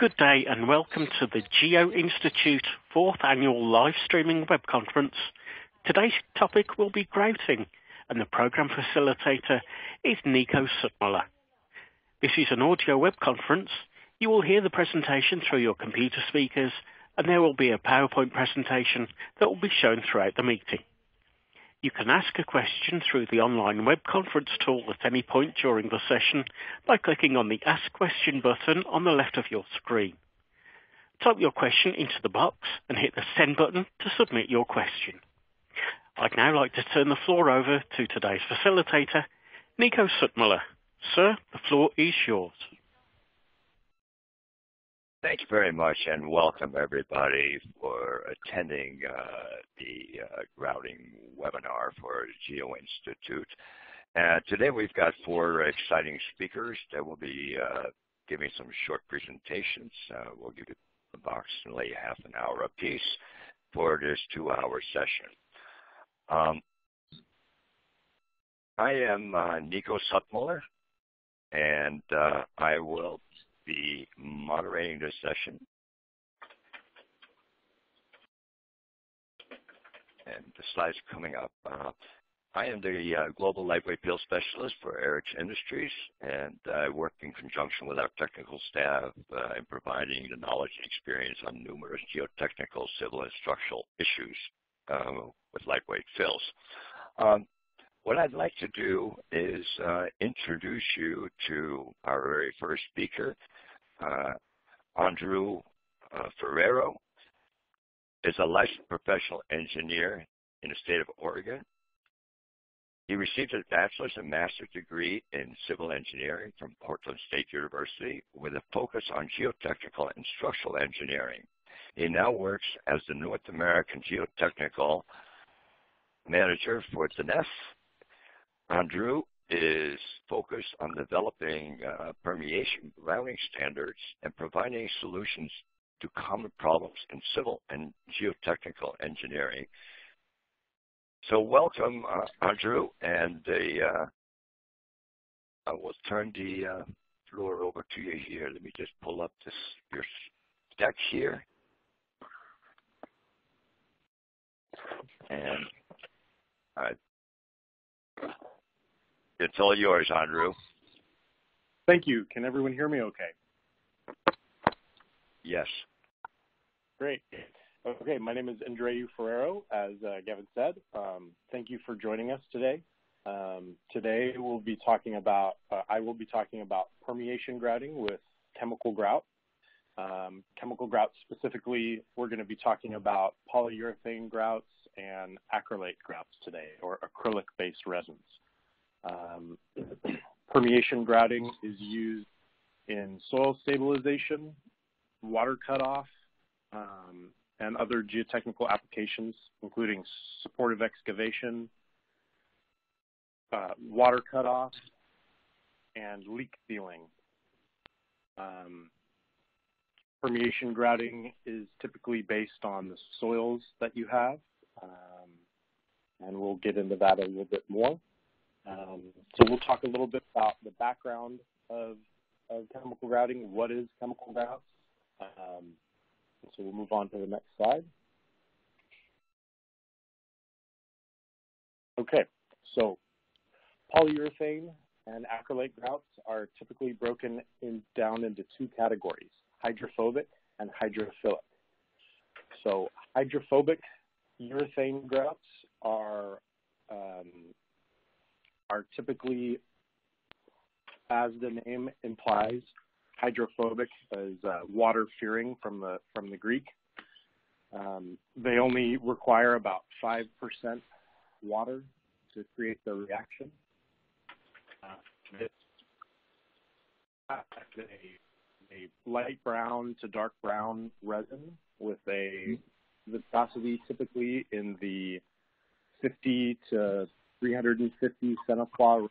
Good day, and welcome to the Geo Institute fourth annual live streaming web conference. Today's topic will be grouting, and the program facilitator is Nico Suttmuller. This is an audio web conference. You will hear the presentation through your computer speakers, and there will be a PowerPoint presentation that will be shown throughout the meeting. You can ask a question through the online web conference tool at any point during the session by clicking on the Ask Question button on the left of your screen. Type your question into the box and hit the Send button to submit your question. I'd now like to turn the floor over to today's facilitator, Nico Suttmuller. Sir, the floor is yours. Thank you very much, and welcome everybody for attending uh, the uh, grouting webinar for geo GeoInstitute. Today we've got four exciting speakers that will be uh, giving some short presentations. We'll give you approximately half an hour apiece for this two-hour session. Um, I am Nico Suttmuller, and I will be moderating this session. And the slide's coming up. Uh, I am the uh, Global Lightweight Field Specialist for Aerix Industries, and I work in conjunction with our technical staff uh, in providing the knowledge and experience on numerous geotechnical, civil, and structural issues um, with lightweight fills. Um, what I'd like to do is introduce you to our very first speaker. Uh, Andrew uh, Ferrero is a licensed professional engineer in the state of Oregon. He received a bachelor's and master's degree in civil engineering from Portland State University with a focus on geotechnical and structural engineering. He now works as the North American Geotechnical Manager for Danaher. Andrew is focused on developing uh, permeation grouting standards and providing solutions to common problems in civil and geotechnical engineering. So welcome, uh, Andrew, and uh, I will turn the floor over to you here. Let me just pull up your deck here. It's all yours, Andrew. Thank you. Can everyone hear me okay? Yes. Great. Okay. My name is Andreu Ferrero, as uh, Gavin said. Um, thank you for joining us today. Um, today we'll be talking about, uh, I will be talking about permeation grouting with chemical grout. Um, chemical grout specifically, we're going to be talking about polyurethane grouts and acrylate grouts today, or acrylic-based resins. Um, permeation grouting is used in soil stabilization, water cutoff, um, and other geotechnical applications, including supportive excavation, uh, water cutoff, and leak sealing. Um, permeation grouting is typically based on the soils that you have, and we'll get into that a little bit more. Um, so, we'll talk a little bit about the background of of chemical grouting. What is chemical grout? Um, we'll move on to the next slide. Okay. So polyurethane and acrylate grouts are typically broken down into two categories, hydrophobic and hydrophilic. So hydrophobic urethane grouts are um, typically, as the name implies, hydrophobic as uh, water-fearing from the from the Greek. Um, they only require about 5% water to create the reaction. It's a light brown to dark brown resin with a viscosity typically in the 50 to 350 centipoise.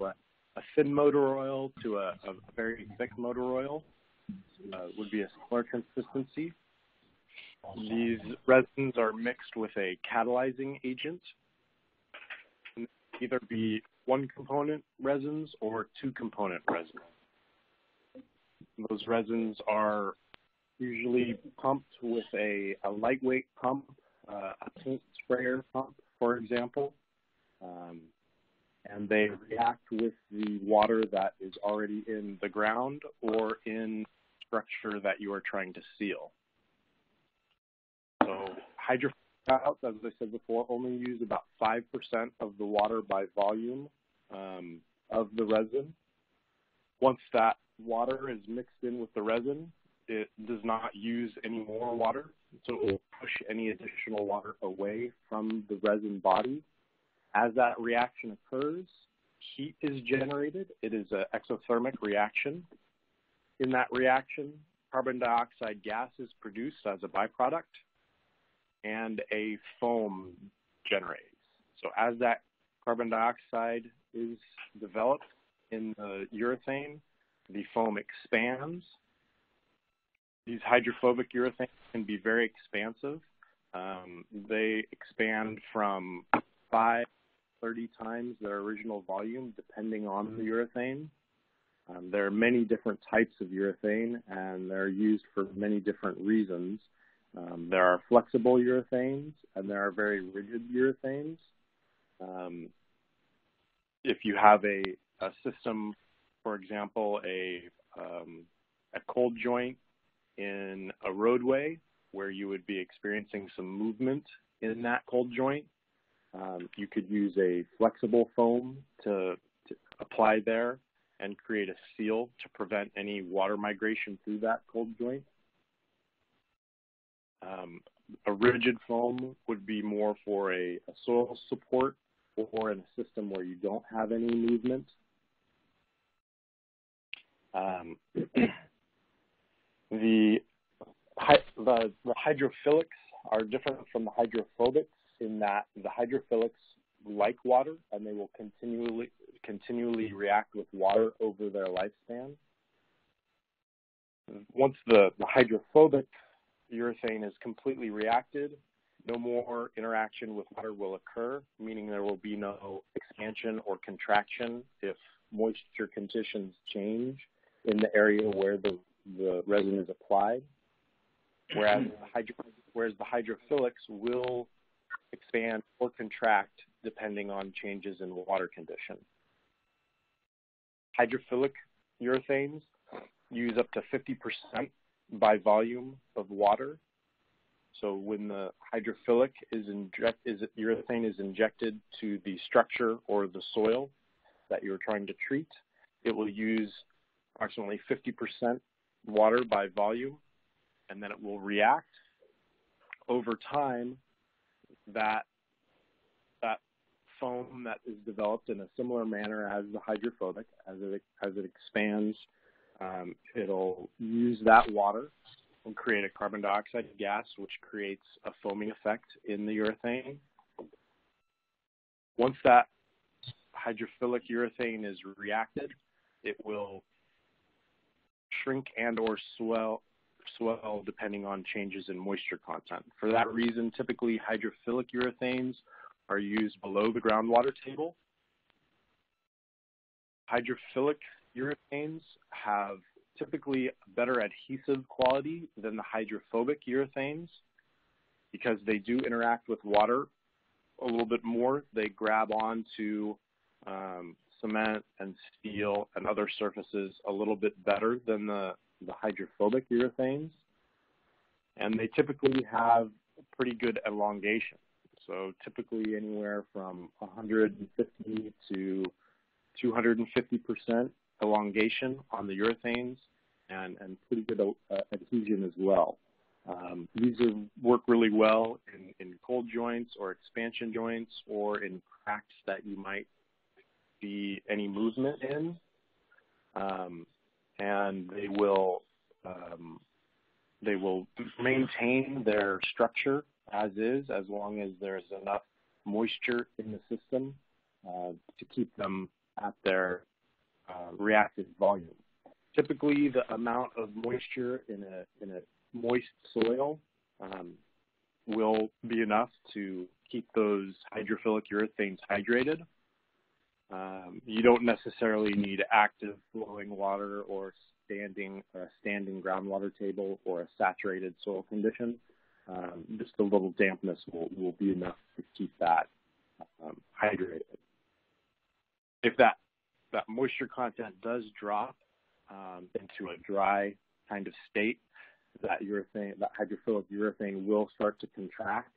A thin motor oil to a very thick motor oil would be a similar consistency. These resins are mixed with a catalyzing agent. It either be one-component resins or two-component resins. those resins are usually pumped with a, a lightweight pump, uh, a paint sprayer pump, for example. Um, and they react with the water that is already in the ground or in structure that you are trying to seal. So hydrophobics, as I said before, only use about 5% of the water by volume um, of the resin. Once that water is mixed in with the resin, it does not use any more water, so it will push any additional water away from the resin body. As that reaction occurs, heat is generated. It is an exothermic reaction. In that reaction, carbon dioxide gas is produced as a byproduct, and a foam generates. So as that carbon dioxide is developed in the urethane, the foam expands. These hydrophobic urethanes can be very expansive. Um, they expand from 5 30 times their original volume depending on the urethane. Um, there are many different types of urethane and they're used for many different reasons. Um, there are flexible urethanes and there are very rigid urethanes. Um, if you have a, a, system, for example, a, um, a cold joint in a roadway where you would be experiencing some movement in that cold joint, um, you could use a flexible foam to, to, apply there and create a seal to prevent any water migration through that cold joint. Um, a rigid foam would be more for a, a, soil support or in a system where you don't have any movement. Um, the, the, the hydrophilics are different from the hydrophobics in that the hydrophilics like water and they will continually continually react with water over their lifespan. Once the, the hydrophobic urethane is completely reacted, no more interaction with water will occur, meaning there will be no expansion or contraction if moisture conditions change in the area where the, the resin is applied. Whereas the, hydro, whereas the hydrophilics will expand, or contract depending on changes in water condition. Hydrophilic urethanes use up to 50% by volume of water. So when the hydrophilic is, inject, is urethane is injected to the structure or the soil that you're trying to treat, it will use approximately 50% water by volume, and then it will react. Over time, that that foam that is developed in a similar manner as the hydrophobic, as it as it expands, um, it'll use that water and create a carbon dioxide gas, which creates a foaming effect in the urethane. Once that hydrophilic urethane is reacted, it will shrink and or swell swell depending on changes in moisture content. For that reason, typically hydrophilic urethanes are used below the groundwater table. Hydrophilic urethanes have typically better adhesive quality than the hydrophobic urethanes because they do interact with water a little bit more. They grab onto um, cement and steel and other surfaces a little bit better than the the hydrophobic urethanes, and they typically have pretty good elongation. So typically anywhere from 150 to 250% elongation on the urethanes and, and pretty good uh, adhesion as well. Um, these are, work really well in, in cold joints or expansion joints or in cracks that you might see any movement in. Um, and they will um, they will maintain their structure as is as long as there's enough moisture in the system uh, to keep them at their uh, reactive volume. Typically, the amount of moisture in a in a moist soil um, will be enough to keep those hydrophilic urethanes hydrated um, you don't necessarily need active flowing water or standing a standing groundwater table or a saturated soil condition, um, just a little dampness will, will be enough to keep that um, hydrated. If that, that moisture content does drop um, into a dry kind of state, that urethane, that hydrophilic urethane will start to contract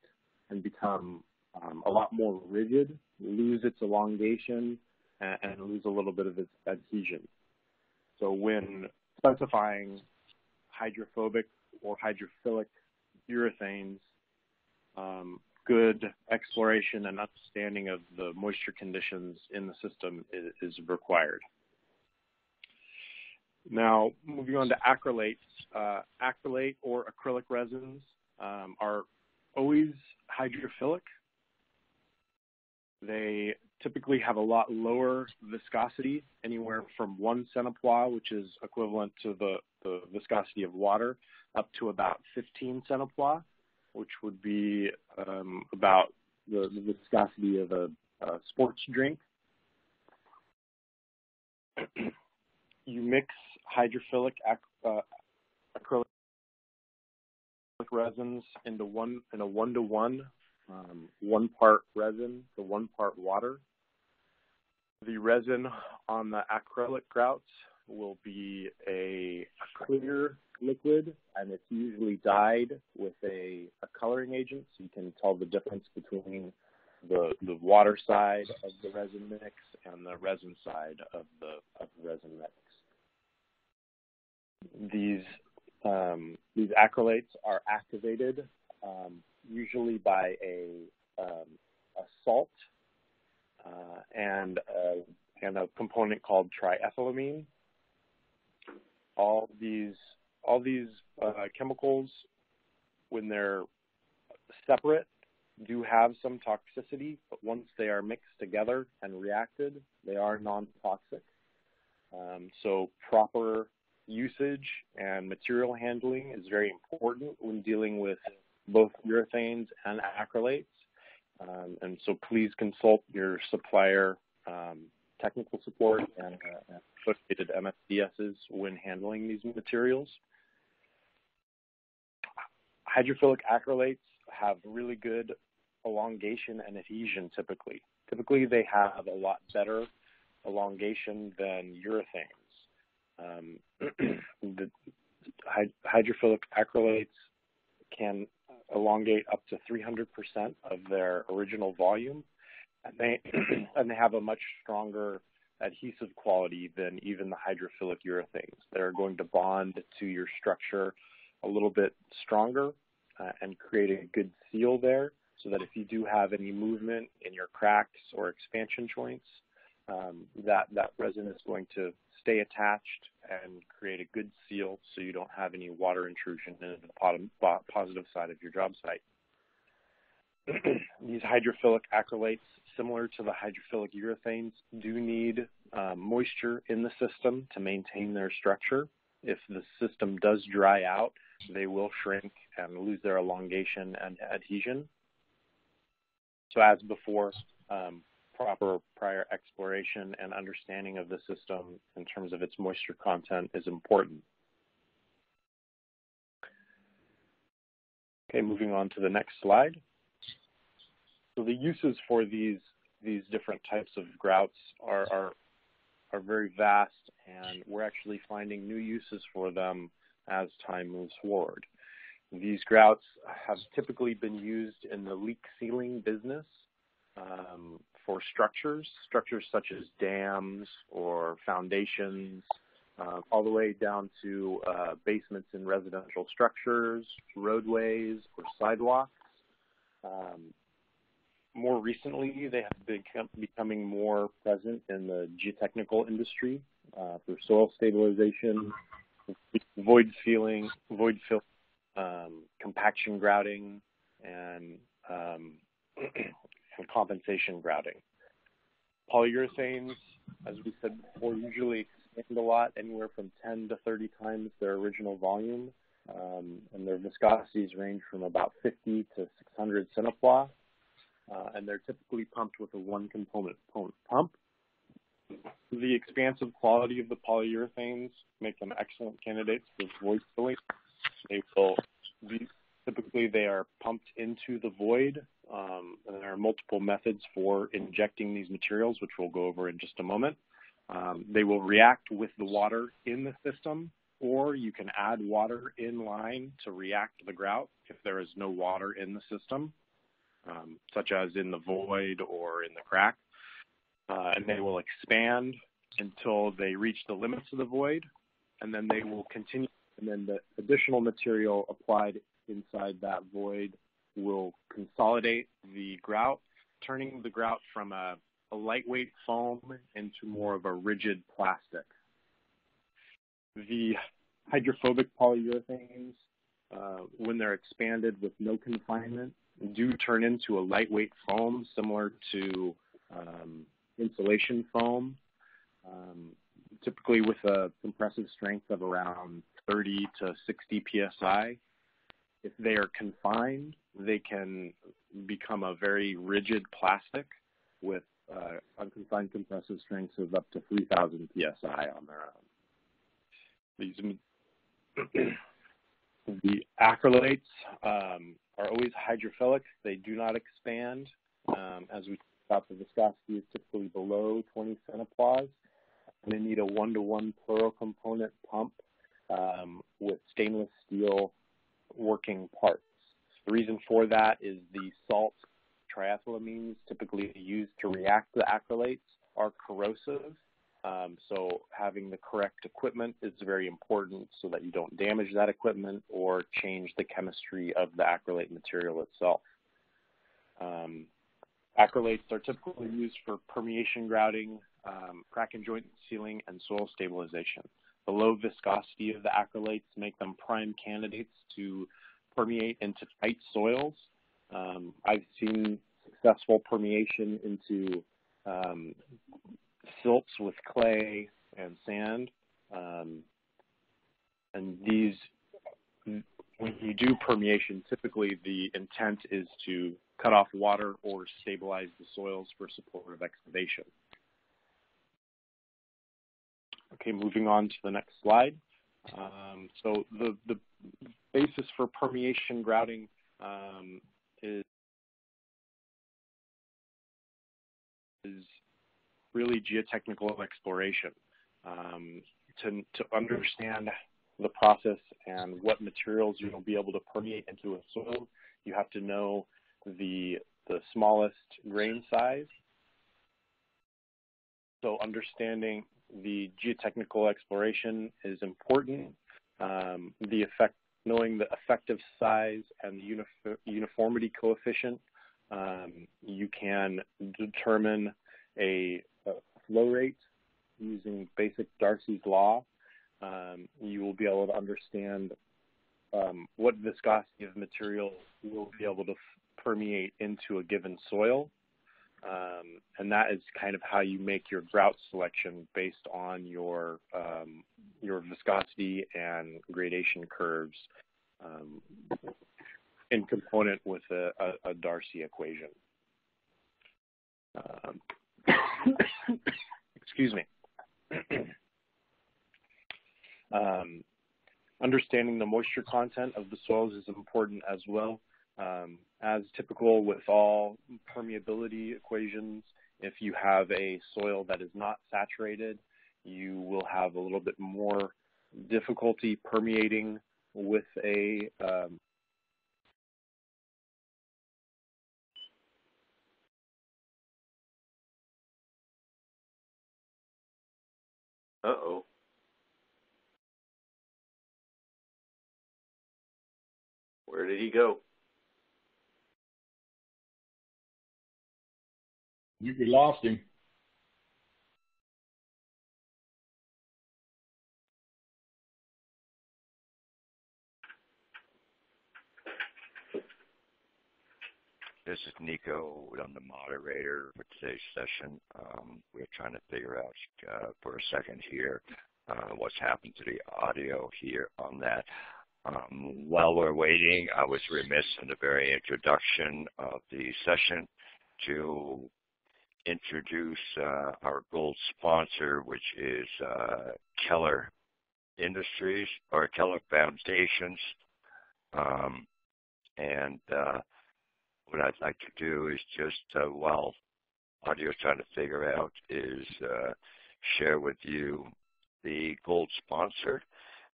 and become um, a lot more rigid, lose its elongation, and, and lose a little bit of its adhesion. So when specifying hydrophobic or hydrophilic urethanes, um, good exploration and understanding of the moisture conditions in the system is, is required. Now, moving on to acrylates. Uh, acrylate or acrylic resins um, are always hydrophilic. They typically have a lot lower viscosity, anywhere from one centipoise, which is equivalent to the, the viscosity of water, up to about 15 centipoise, which would be um, about the, the, viscosity of a, a sports drink. you mix hydrophilic uh, acrylic resins into one in a one to one, um, one part resin to one part water. The resin on the acrylic grouts will be a, clear liquid, and it's usually dyed with a, a coloring agent, so you can tell the difference between the, the water side of the resin mix and the resin side of the, of the resin mix. These um, these acrylates are activated um, usually by a, um, a salt uh, and a, and a component called triethylamine. All these all these uh, chemicals, when they're separate, do have some toxicity, but once they are mixed together and reacted, they are non-toxic. Um, so proper usage and material handling is very important when dealing with both urethanes and acrylates. Um, and so please consult your supplier um, technical support and uh, associated MSDSs when handling these materials. Hydrophilic acrylates have really good elongation and adhesion typically. Typically they have a lot better elongation than urethanes. Um, the hydrophilic acrylates can elongate up to 300% of their original volume, and they and they have a much stronger adhesive quality than even the hydrophilic urethanes. They're going to bond to your structure a little bit stronger uh, and create a good seal there so that if you do have any movement in your cracks or expansion joints, um, that, that resin is going to stay attached and create a good seal so you don't have any water intrusion into the positive side of your job site. These hydrophilic acrylates, similar to the hydrophilic urethanes, do need um, moisture in the system to maintain their structure. If the system does dry out, they will shrink and lose their elongation and adhesion. So as before, um, proper prior exploration and understanding of the system in terms of its moisture content is important. Okay, moving on to the next slide. So the uses for these these different types of grouts are, are, are very vast, and we're actually finding new uses for them as time moves forward. These grouts have typically been used in the leak sealing business um, for structures, structures such as dams or foundations, uh, all the way down to uh, basements in residential structures, roadways, or sidewalks. Um, more recently, they have become becoming more present in the geotechnical industry uh, for soil stabilization, void sealing, void fill, um, compaction grouting, and um, and compensation grouting. Polyurethanes, as we said before, usually expand a lot, anywhere from 10 to 30 times their original volume, um, and their viscosities range from about 50 to 600 centipoise, uh, and they're typically pumped with a one-component pump. the expansive quality of the polyurethanes make them excellent candidates for void filling. They will be, typically they are pumped into the void, um, and there are multiple methods for injecting these materials, which we'll go over in just a moment. Um, they will react with the water in the system, or you can add water in line to react the grout if there is no water in the system, um, such as in the void or in the crack. Uh, and they will expand until they reach the limits of the void, and then they will continue, and then the additional material applied inside that void will consolidate the grout, turning the grout from a, a lightweight foam into more of a rigid plastic. The hydrophobic polyurethanes, uh, when they're expanded with no confinement, do turn into a lightweight foam similar to um, insulation foam, um, typically with a compressive strength of around 30 to 60 psi. If they are confined, they can become a very rigid plastic with uh, unconfined compressive strengths of up to 3,000 psi on their own. These the acrylates um, are always hydrophilic. They do not expand. Um, as we talked about, the viscosity is typically below 20 centipoise. And they need a one-to-one plural component pump um, with stainless steel working parts. The reason for that is the salt triethylamines typically used to react the acrylates are corrosive. Um, so having the correct equipment is very important so that you don't damage that equipment or change the chemistry of the acrylate material itself. Um, acrylates are typically used for permeation grouting, um, crack and joint sealing, and soil stabilization. The low viscosity of the acrylates make them prime candidates to permeate into tight soils. Um, I've seen successful permeation into um, silts with clay and sand. Um, and these, when you do permeation, typically the intent is to cut off water or stabilize the soils for supportive excavation. Okay, moving on to the next slide. Um, so the, the basis for permeation grouting um, is, is really geotechnical exploration um, to, to understand the process and what materials you'll be able to permeate into a soil. You have to know the, the smallest grain size. So understanding the geotechnical exploration is important. Um, the effect, knowing the effective size and the uniformity coefficient, um, you can determine a, a, flow rate using basic Darcy's law. Um, you will be able to understand um, what viscosity of material will be able to permeate into a given soil um, and that is kind of how you make your grout selection based on your um, your viscosity and gradation curves um, in component with a, a, a Darcy equation. Um, excuse me. Um, understanding the moisture content of the soils is important as well. As typical with all permeability equations, if you have a soil that is not saturated, you will have a little bit more difficulty permeating with a um, Uh-oh. Where did he go? You we lost him. This is Nico. I'm the moderator for today's session. Um, we're trying to figure out uh, for a second here uh, what's happened to the audio here on that. Um, while we're waiting, I was remiss in the very introduction of the session to introduce uh, our gold sponsor, which is uh, Keller Industries or Keller Foundations. Um, and uh, what I'd like to do is just uh, while audio is trying to figure out is uh, share with you the gold sponsor.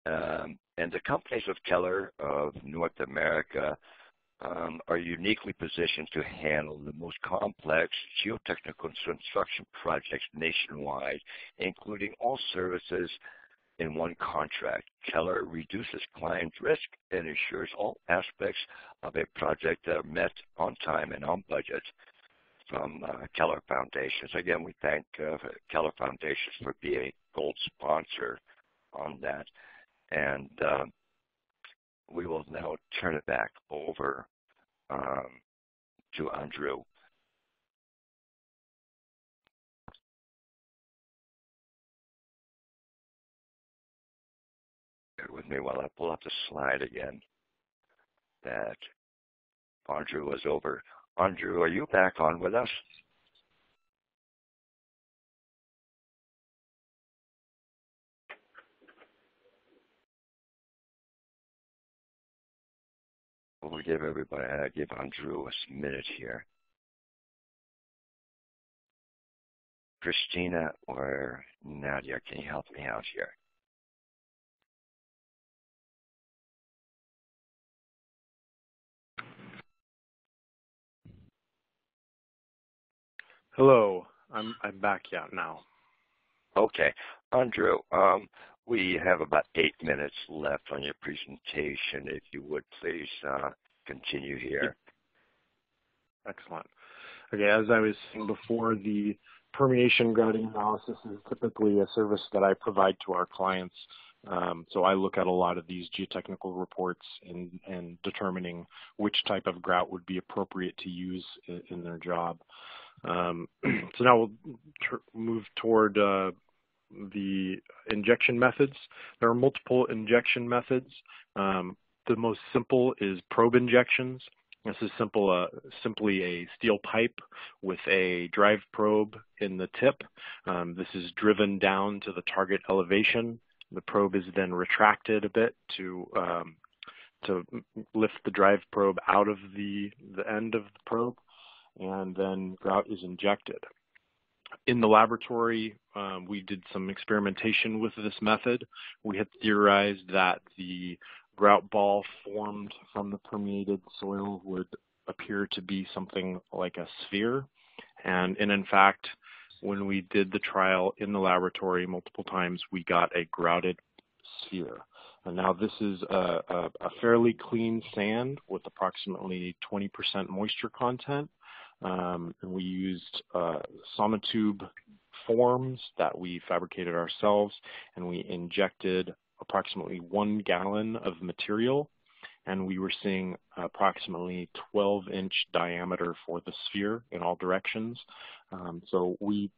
Um, and the companies of Keller of North America um, are uniquely positioned to handle the most complex geotechnical construction projects nationwide, including all services in one contract. Keller reduces client risk and ensures all aspects of a project are met on time and on budget from uh, Keller Foundations. Again, we thank uh, Keller Foundations for being a gold sponsor on that. And uh, we will now turn it back over um, to Andrew. Bear with me while I pull up the slide again that Andrew was over. Andrew, are you back on with us? We'll give everybody, uh, give Andrew a minute here. Christina or Nadia, can you help me out here? Hello, I'm I'm back yeah now. Okay, Andrew, um, we have about eight minutes left on your presentation. If you would please uh, continue here. Excellent. Okay, as I was saying before, the permeation grouting analysis is typically a service that I provide to our clients. Um, so I look at a lot of these geotechnical reports and, and determining which type of grout would be appropriate to use in, in their job. Um, so now we'll move toward uh, the injection methods. There are multiple injection methods. Um, the most simple is probe injections. This is simple, uh, simply a steel pipe with a drive probe in the tip. Um, this is driven down to the target elevation. The probe is then retracted a bit to um, to lift the drive probe out of the the end of the probe, and then grout is injected in the laboratory, um, we did some experimentation with this method. We had theorized that the grout ball formed from the permeated soil would appear to be something like a sphere. And, and in fact, when we did the trial in the laboratory multiple times, we got a grouted sphere. And now this is a, a, a fairly clean sand with approximately 20% moisture content. Um, and we used uh, sonotube forms that we fabricated ourselves, and we injected approximately one gallon of material, and we were seeing approximately 12 inch diameter for the sphere in all directions. Um, so we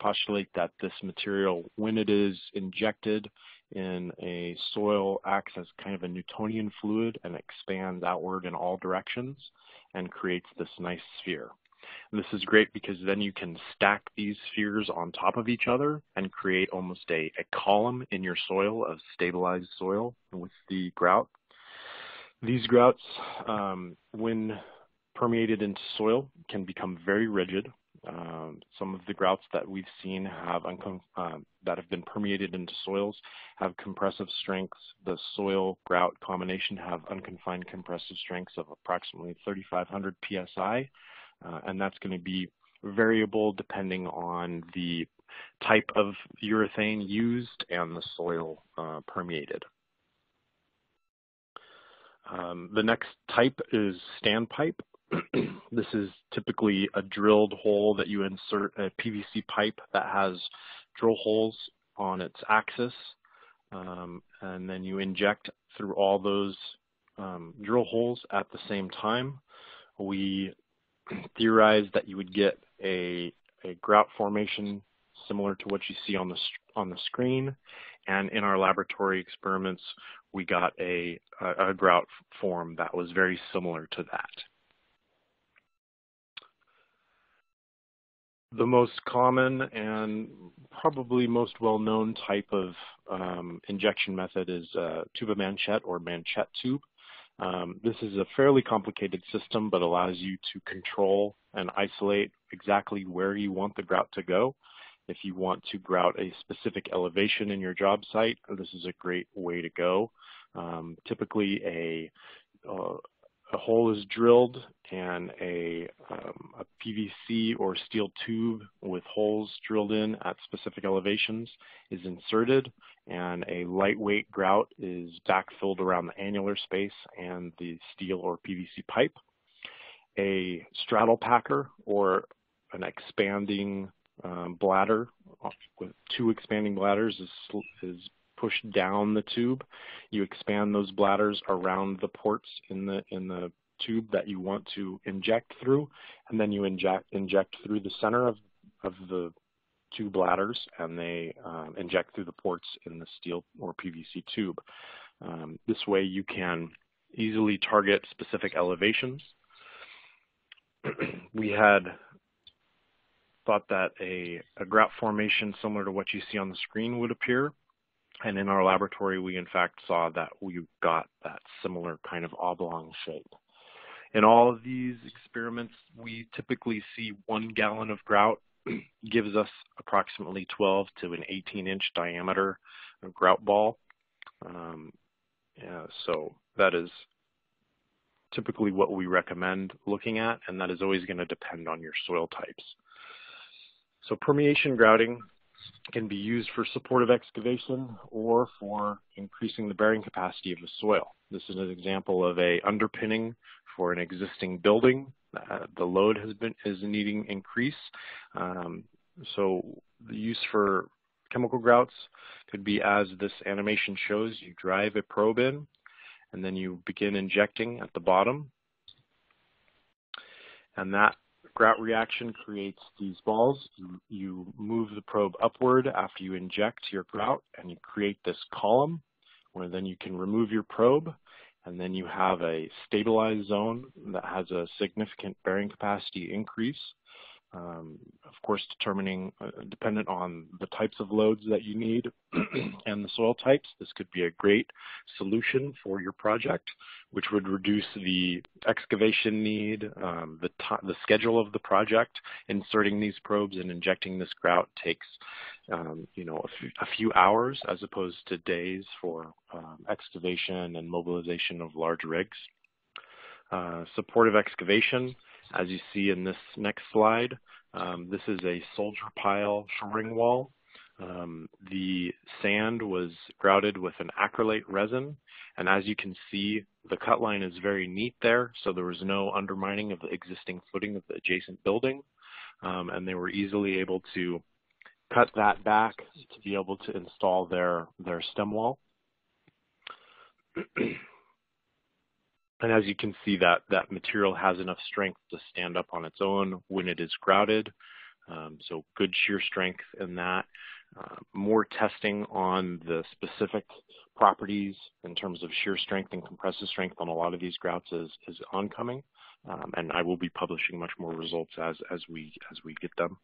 postulate that this material, when it is injected in a soil, acts as kind of a Newtonian fluid and expands outward in all directions and creates this nice sphere. And this is great because then you can stack these spheres on top of each other and create almost a, a column in your soil of stabilized soil with the grout. These grouts, um, when permeated into soil, can become very rigid um, some of the grouts that we've seen have uh, that have been permeated into soils have compressive strengths. The soil grout combination have unconfined compressive strengths of approximately 3,500 psi, uh, and that's going to be variable depending on the type of urethane used and the soil uh, permeated. Um, the next type is standpipe. this is typically a drilled hole that you insert a PVC pipe that has drill holes on its axis, um, and then you inject through all those um, drill holes at the same time. We theorized that you would get a, a grout formation similar to what you see on the on the screen, and in our laboratory experiments, we got a, a, a grout form that was very similar to that. The most common and probably most well-known type of um, injection method is uh, tube à manchette or manchette tube. Um, this is a fairly complicated system, but allows you to control and isolate exactly where you want the grout to go. If you want to grout a specific elevation in your job site, this is a great way to go. Um, typically, a, uh, a hole is drilled and a, um, a, PVC or steel tube with holes drilled in at specific elevations is inserted and a lightweight grout is backfilled around the annular space and the steel or PVC pipe. A straddle packer or an expanding um, bladder with two expanding bladders is, is pushed down the tube. You expand those bladders around the ports in the in the tube that you want to inject through, and then you inject inject through the center of of the two bladders, and they um, inject through the ports in the steel or PVC tube. Um, this way, you can easily target specific elevations. we had thought that a, a grout formation similar to what you see on the screen would appear. And in our laboratory, we in fact saw that we got that similar kind of oblong shape. In all of these experiments, we typically see one gallon of grout gives us approximately 12 to an 18 inch diameter grout ball. Um, yeah, so that is typically what we recommend looking at, and that is always going to depend on your soil types. So permeation grouting can be used for supportive excavation or for increasing the bearing capacity of the soil. This is an example of a underpinning for an existing building. Uh, the load has been is needing increase. Um, so the use for chemical grouts could be as this animation shows. You drive a probe in, and then you begin injecting at the bottom. And that grout reaction creates these balls. You, move the probe upward after you inject your grout and you create this column where then you can remove your probe and then you have a stabilized zone that has a significant bearing capacity increase um, of course, determining, uh, dependent on the types of loads that you need and the soil types, this could be a great solution for your project, which would reduce the excavation need, um, the, the schedule of the project. Inserting these probes and injecting this grout takes, um, you know, a, few hours as opposed to days for um, excavation and mobilization of large rigs. Uh, supportive excavation as you see in this next slide, um, this is a soldier pile shoring wall. Um, the sand was grouted with an acrylate resin, and as you can see, the cut line is very neat there, so there was no undermining of the existing footing of the adjacent building, um, and they were easily able to cut that back to be able to install their, their stem wall. And as you can see, that, that material has enough strength to stand up on its own when it is grouted. Um, so good shear strength in that. Uh, more testing on the specific properties in terms of shear strength and compressive strength on a lot of these grouts is, is oncoming. Um, and I will be publishing much more results as, as, we, as we get them.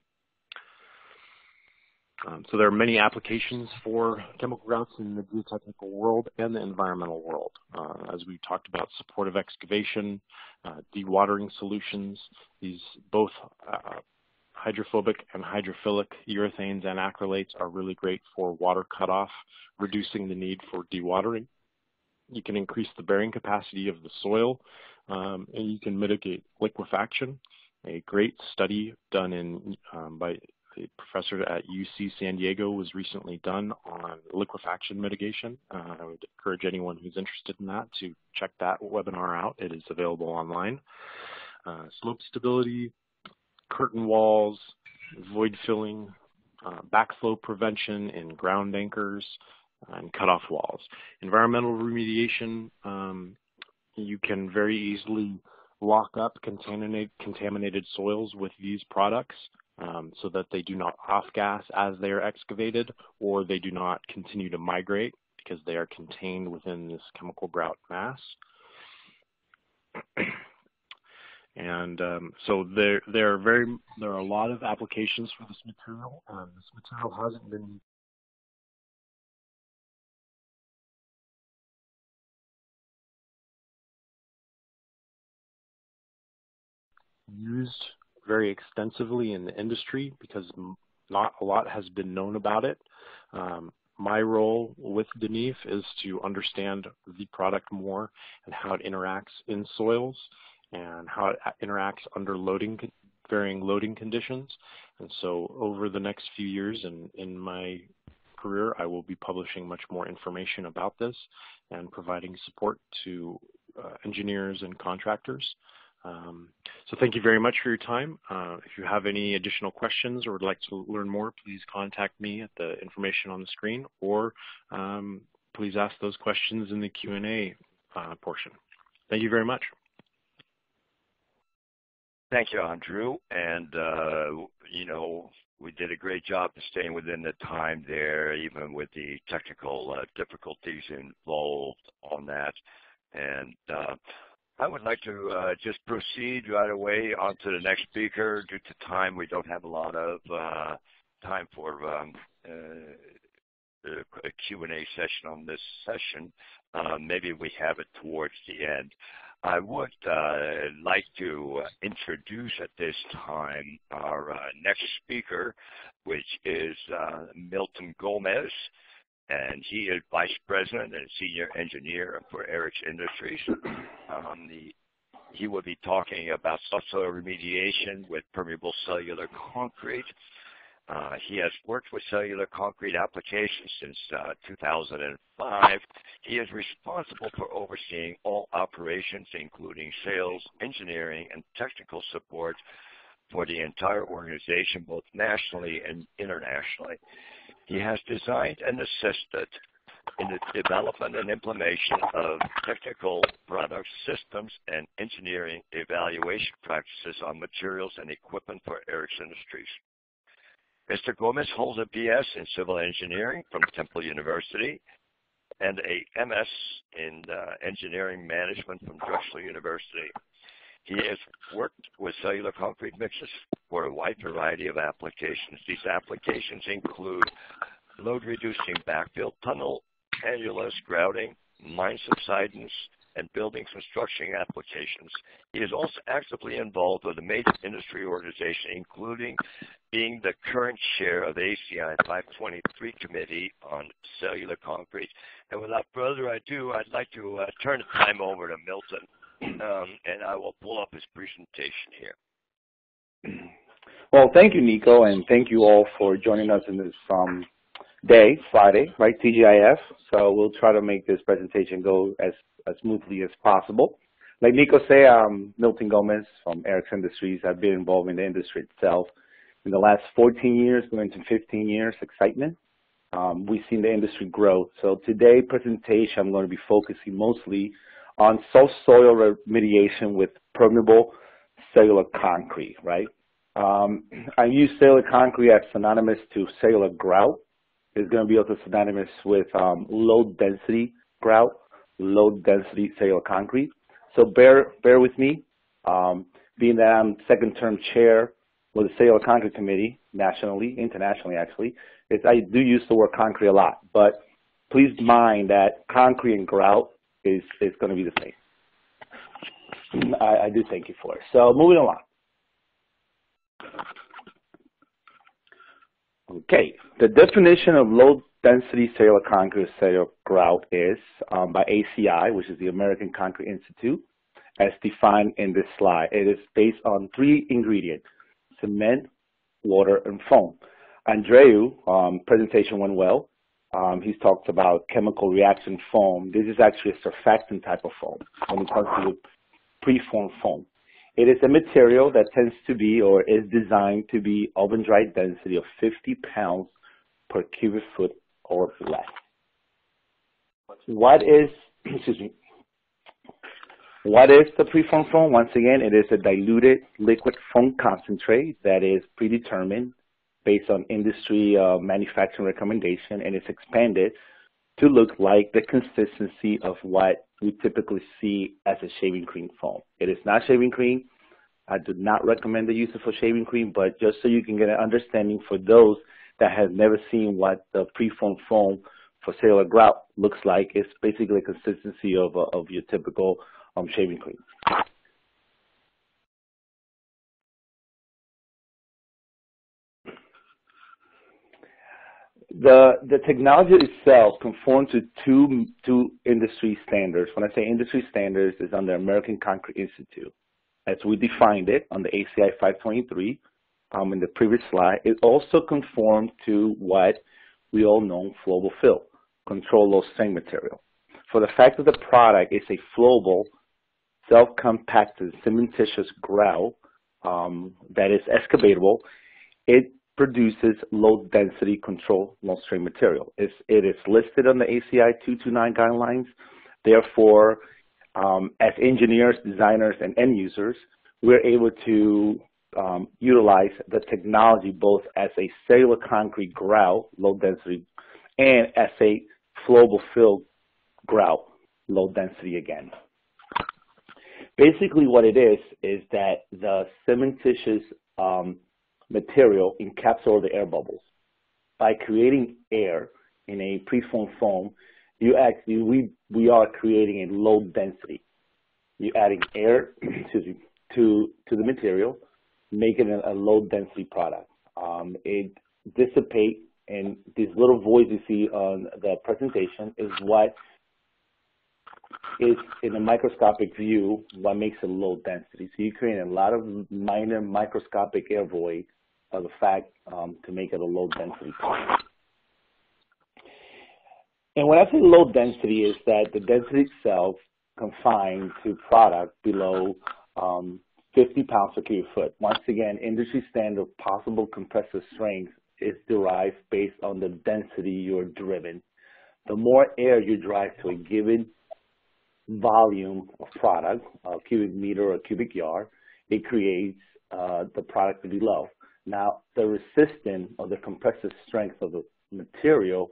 Um, so there are many applications for chemical grouts in the geotechnical world and the environmental world. Uh, as we talked about supportive excavation, uh, dewatering solutions, these both uh, hydrophobic and hydrophilic urethanes and acrylates are really great for water cutoff, reducing the need for dewatering. You can increase the bearing capacity of the soil, um, and you can mitigate liquefaction. A great study done in um, by a professor at UC San Diego was recently done on liquefaction mitigation. Uh, I would encourage anyone who's interested in that to check that webinar out. It is available online. Uh, slope stability, curtain walls, void filling, uh, backflow prevention in ground anchors, and cutoff walls. Environmental remediation, um, you can very easily lock up contaminate, contaminated soils with these products um, so that they do not off-gas as they are excavated or they do not continue to migrate because they are contained within this chemical grout mass. And um, so there, there are very, there are a lot of applications for this material. Um, this material hasn't been used very extensively in the industry because not a lot has been known about it. Um, my role with DeNeef is to understand the product more and how it interacts in soils and how it interacts under loading, varying loading conditions. And so over the next few years in, in my career, I will be publishing much more information about this and providing support to uh, engineers and contractors um, so thank you very much for your time. Uh, if you have any additional questions or would like to learn more, please contact me at the information on the screen or um, please ask those questions in the Q&A uh, portion. Thank you very much. Thank you, Andrew. And, uh, you know, we did a great job of staying within the time there, even with the technical uh, difficulties involved on that. And uh, I would like to uh, just proceed right away on to the next speaker. Due to time, we don't have a lot of uh, time for um, uh, a Q&A session on this session. Uh, maybe we have it towards the end. I would uh, like to introduce at this time our uh, next speaker, which is Milton Gomez and he is vice president and senior engineer for Aerix Industries. Um, the, he will be talking about soil remediation with permeable cellular concrete. Uh, he has worked with cellular concrete applications since uh, 2005. He is responsible for overseeing all operations, including sales, engineering, and technical support for the entire organization, both nationally and internationally. He has designed and assisted in the development and implementation of technical product systems and engineering evaluation practices on materials and equipment for Aerix Industries. Mr. Gomez holds a BS in civil engineering from Temple University and a MS in uh, engineering management from Drexel University. He has worked with cellular concrete mixes for a wide variety of applications. These applications include load-reducing backfill tunnel, annulus, grouting, mine subsidence, and building construction applications. He is also actively involved with a major industry organization, including being the current chair of the ACI 523 Committee on Cellular Concrete. And without further ado, I'd like to uh, turn the time over to Milton um, and I will pull up his presentation here. Well, thank you, Nico, and thank you all for joining us in this um, day, Friday, right, TGIF. So we'll try to make this presentation go as, as smoothly as possible. Like Nico said, I'm Milton Gomez from Aerix Industries. I've been involved in the industry itself in the last 14 years, going to 15 years, excitement. Um, we've seen the industry grow. So today presentation, I'm going to be focusing mostly on soil remediation with permeable cellular concrete, right? Um, I use cellular concrete as synonymous to cellular grout. It's going to be also synonymous with um, low density grout, low density cellular concrete. So bear bear with me. Um, being that I'm second term chair with the cellular concrete committee nationally, internationally actually, I do use the word concrete a lot. But please mind that concrete and grout is, is going to be the same. I, I do thank you for it. So moving along. Okay, the definition of low density cellular concrete cellular grout is um, by ACI, which is the American Concrete Institute, as defined in this slide. It is based on three ingredients, cement, water, and foam. Andreu, um, presentation went well. Um, he's talked about chemical reaction foam. This is actually a surfactant type of foam when it comes to preformed foam. It is a material that tends to be or is designed to be oven dry density of 50 pounds per cubic foot or less. What is, excuse me, what is the preformed foam? Once again, it is a diluted liquid foam concentrate that is predetermined based on industry uh, manufacturing recommendation, and it's expanded to look like the consistency of what we typically see as a shaving cream foam. It is not shaving cream, I do not recommend the use of a shaving cream, but just so you can get an understanding for those that have never seen what the preformed foam for cellular grout looks like, it's basically a consistency of, uh, of your typical um, shaving cream. The, the technology itself conforms to two, two industry standards. When I say industry standards, it's on the American Concrete Institute. As we defined it on the ACI 523 um, in the previous slide, it also conforms to what we all know flowable fill, control low strength material. For the fact that the product is a flowable, self-compacted cementitious grout um, that is excavatable, it produces low density control low strain material. It's, it is listed on the ACI 229 guidelines. Therefore, um, as engineers, designers, and end users, we're able to um, utilize the technology both as a cellular concrete grout, low density, and as a flowable fill grout, low density again. Basically what it is, is that the cementitious um, material encapsulates the air bubbles. By creating air in a preformed foam, you actually, we, we are creating a low density. You're adding air me, to, to the material, making it a low density product. Um, it dissipates, and these little voids you see on the presentation is what is in a microscopic view what makes it low density. So you create a lot of minor microscopic air voids of the fact um, to make it a low density product. And when I say low density is that the density itself confined to product below um, 50 pounds per cubic foot. Once again, industry standard possible compressive strength is derived based on the density you're driven. The more air you drive to a given volume of product, a cubic meter or cubic yard, it creates uh, the product to be low. Now, the resistance or the compressive strength of the material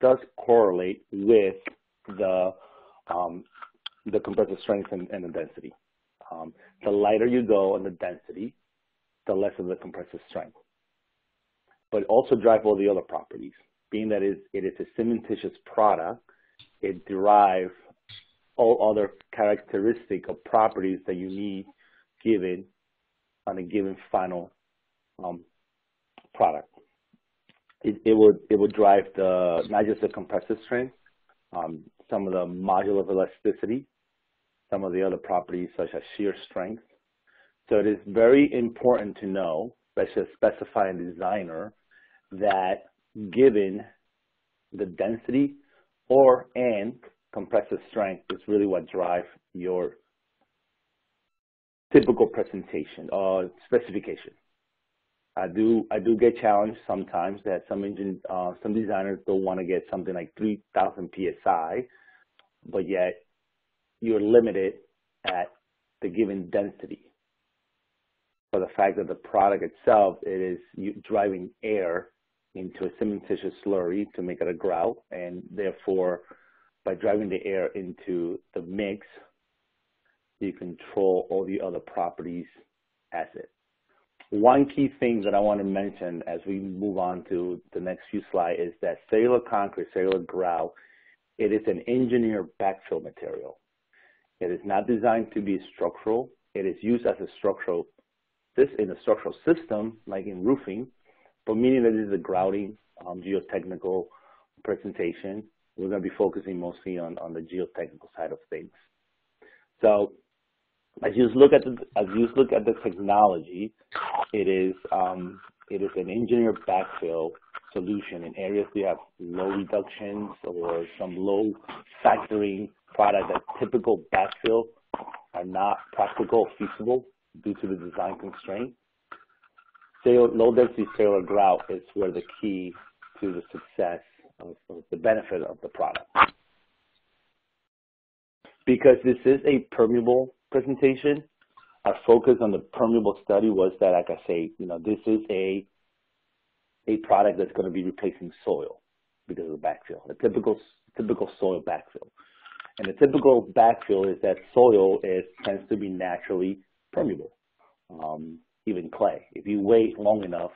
does correlate with the um, the compressive strength and, and the density. Um, the lighter you go on the density, the less of the compressive strength. But also drive all the other properties. Being that it is a cementitious product, it derives all other characteristic or properties that you need given on a given final um, product. It, it, would it would drive the not just the compressive strength, um, some of the modular elasticity, some of the other properties such as shear strength. So it is very important to know, especially a specifying designer, that given the density or and compressive strength is really what drives your typical presentation or specification. I do I do get challenged sometimes that some engine uh, some designers don't want to get something like 3,000 psi, but yet you're limited at the given density. For the fact that the product itself it is driving air into a cementitious slurry to make it a grout, and therefore by driving the air into the mix, you control all the other properties as it. One key thing that I want to mention as we move on to the next few slides is that cellular concrete, cellular grout, it is an engineered backfill material. It is not designed to be structural. It is used as a structural, this in a structural system, like in roofing, but meaning that it is a grouting um, geotechnical presentation. We're going to be focusing mostly on, on the geotechnical side of things. So as you look at the as you look at the technology, it is um, it is an engineered backfill solution in areas we have low reductions or some low factoring product that typical backfill are not practical feasible due to the design constraint. low density cellular grout is where the key to the success of, of the benefit of the product. Because this is a permeable presentation, our focus on the permeable study was that, like I say, you know, this is a a product that's going to be replacing soil because of the backfill, a typical typical soil backfill. And the typical backfill is that soil is tends to be naturally permeable. um, even clay. If you wait long enough,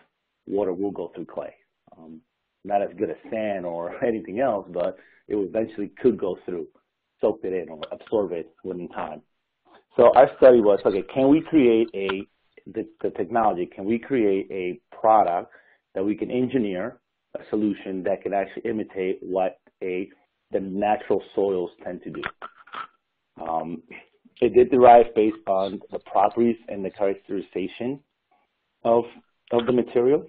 water will go through clay. Um, not as good as sand or anything else, but it eventually could go through, soak it in or absorb it within time. So our study was, okay, can we create a, the, the technology, can we create a product that we can engineer a solution that can actually imitate what a the natural soils tend to do. Um, it did derive based on the properties and the characterization of, of the material.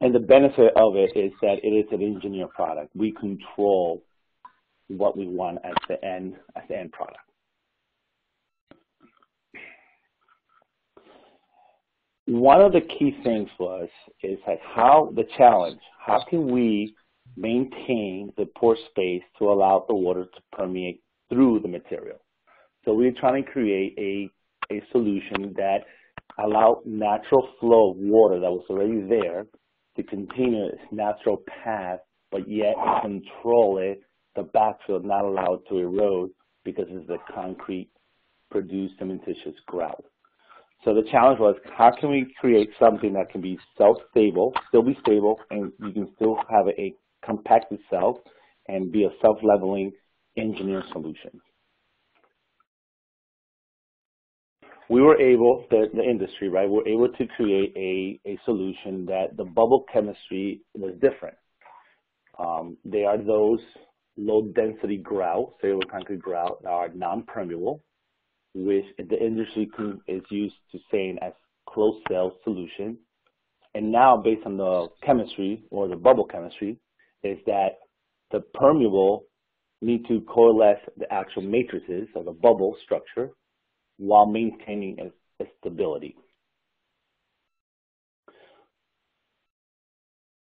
And the benefit of it is that it is an engineered product. We control what we want as the end, as the end product. One of the key things was is like how the challenge, how can we maintain the pore space to allow the water to permeate through the material? So we're trying to create a, a solution that allow natural flow of water that was already there to continue its natural path, but yet control it, the backfill not allow it to erode because it's the concrete produced cementitious grout. So the challenge was how can we create something that can be self-stable, still be stable, and you can still have a compacted self and be a self-leveling engineer solution. we were able, the, the industry, right, we're able to create a, a solution that the bubble chemistry was different. Um, they are those low density grout, cellular concrete grout, that are non-permeable, which the industry is used to saying as closed cell solution. And now based on the chemistry or the bubble chemistry is that the permeable need to coalesce the actual matrices of the bubble structure while maintaining a, a stability.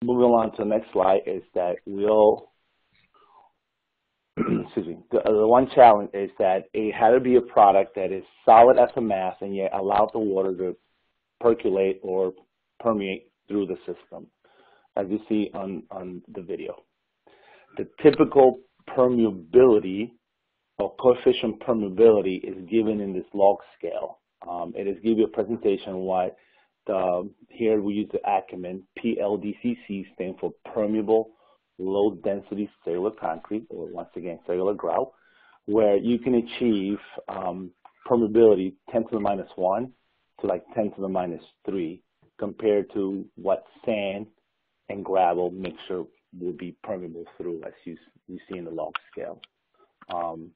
Moving on to the next slide is that we'll, excuse me, the, the, one challenge is that it had to be a product that is solid as a mass and yet allowed the water to percolate or permeate through the system, as you see on, on the video. The typical permeability or coefficient permeability is given in this log scale. Um, it is give you a presentation what the, here we use the acronym PLDCC stand for permeable low density cellular concrete, or once again cellular grout, where you can achieve um, permeability 10 to the minus 1 to like 10 to the minus 3 compared to what sand and gravel mixture will be permeable through as you, you see in the log scale. Um,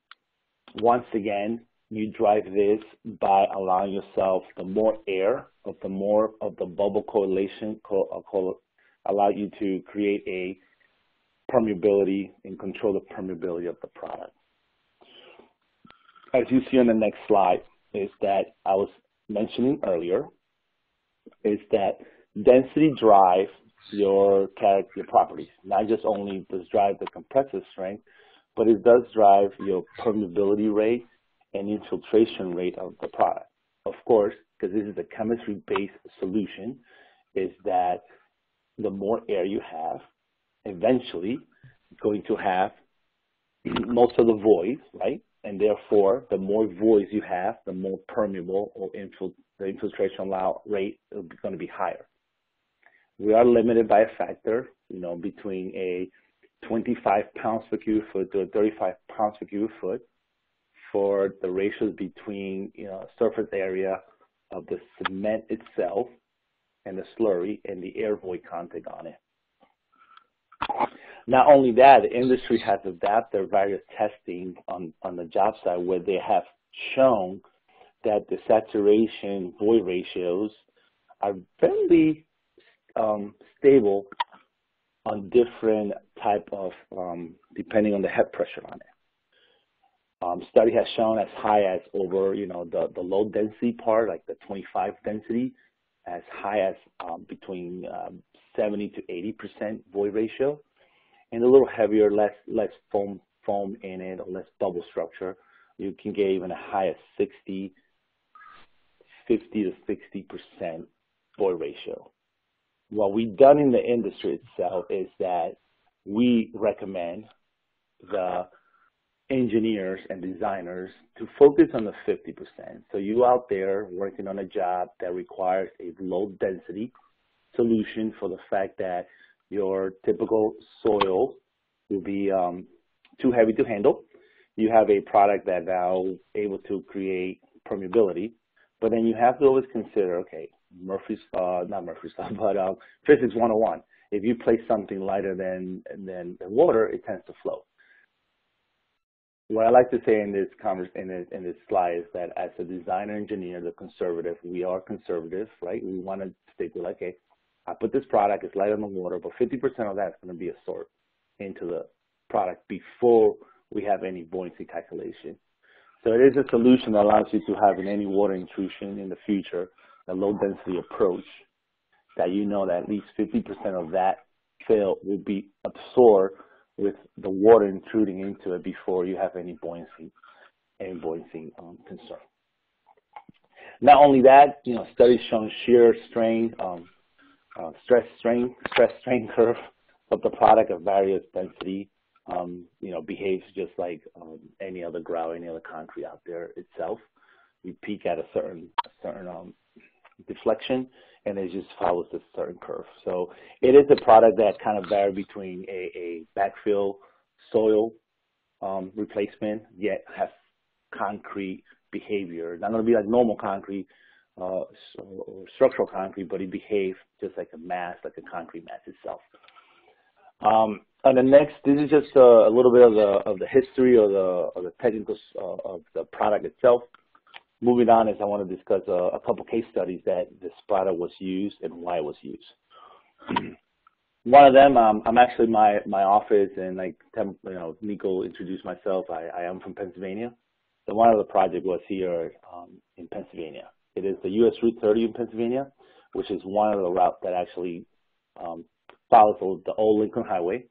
once again, you drive this by allowing yourself the more air of the more of the bubble correlation co uh, co allow you to create a permeability and control the permeability of the product. As you see on the next slide is that I was mentioning earlier is that density drives your character properties, not just only does drive the compressive strength, but it does drive your permeability rate and infiltration rate of the product. Of course, because this is a chemistry-based solution, is that the more air you have, eventually going to have most of the voids, right? And therefore, the more voids you have, the more permeable or infil the infiltration rate is going to be higher. We are limited by a factor, you know, between a 25 pounds per cubic foot to a 35 pounds per cubic foot for the ratios between you know, surface area of the cement itself and the slurry and the air void content on it. Not only that, the industry has adapted various testing on, on the job site where they have shown that the saturation void ratios are fairly um, stable on different type of, um, depending on the head pressure on it. Um, study has shown as high as over, you know, the, the low density part, like the 25 density, as high as um, between um, 70 to 80% void ratio, and a little heavier, less less foam foam in it, or less bubble structure. You can get even a higher 60, 50 to 60% void ratio what we've done in the industry itself is that we recommend the engineers and designers to focus on the 50%. So you out there working on a job that requires a low density solution for the fact that your typical soil will be um, too heavy to handle. You have a product that now able to create permeability, but then you have to always consider, okay, Murphy's, uh, not Murphy's law, but uh, physics 101. If you place something lighter than, than, than water, it tends to flow. What I like to say in this, converse, in this in this slide is that as a designer engineer, the conservative, we are conservative, right? We want to stick with, okay, I put this product, it's light on the water, but 50% of that is going to be absorbed into the product before we have any buoyancy calculation. So it is a solution that allows you to have any water intrusion in the future, a low density approach, that you know that at least 50% of that fill will be absorbed with the water intruding into it before you have any buoyancy, any buoyancy um, concern. Not only that, you know, studies showing shear strain, um, uh, stress strain, stress strain curve of the product of various density, um, you know, behaves just like um, any other grout, any other concrete out there itself. You peak at a certain, a certain um, deflection, and it just follows a certain curve. So it is a product that kind of varies between a, a backfill soil um, replacement, yet has concrete behavior. It's Not going to be like normal concrete uh, or structural concrete, but it behaves just like a mass, like a concrete mass itself. Um, and the next, this is just a, a, little bit of the of the history or the of the technical uh, of the product itself. Moving on is I want to discuss a, a couple case studies that this product was used and why it was used. One of them, um, I'm actually my my office and like you know Nico introduced myself. I, I am from Pennsylvania. So one of the project was here um, in Pennsylvania. It is the U.S. Route 30 in Pennsylvania, which is one of the routes that actually um, follows the old Lincoln Highway.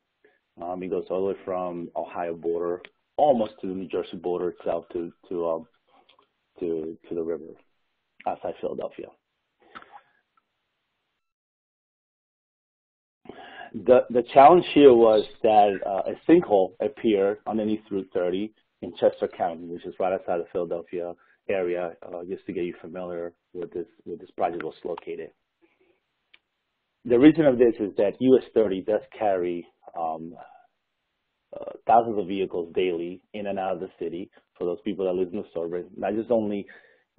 Um, it goes all the way from Ohio border almost to the New Jersey border itself to to um, to to the river outside Philadelphia. The the challenge here was that uh, a sinkhole appeared underneath Route 30 in Chester County, which is right outside of Philadelphia area, uh, just to get you familiar with this where this project was located. The reason of this is that US 30 does carry um, uh, thousands of vehicles daily in and out of the city for those people that live in the suburbs, not just only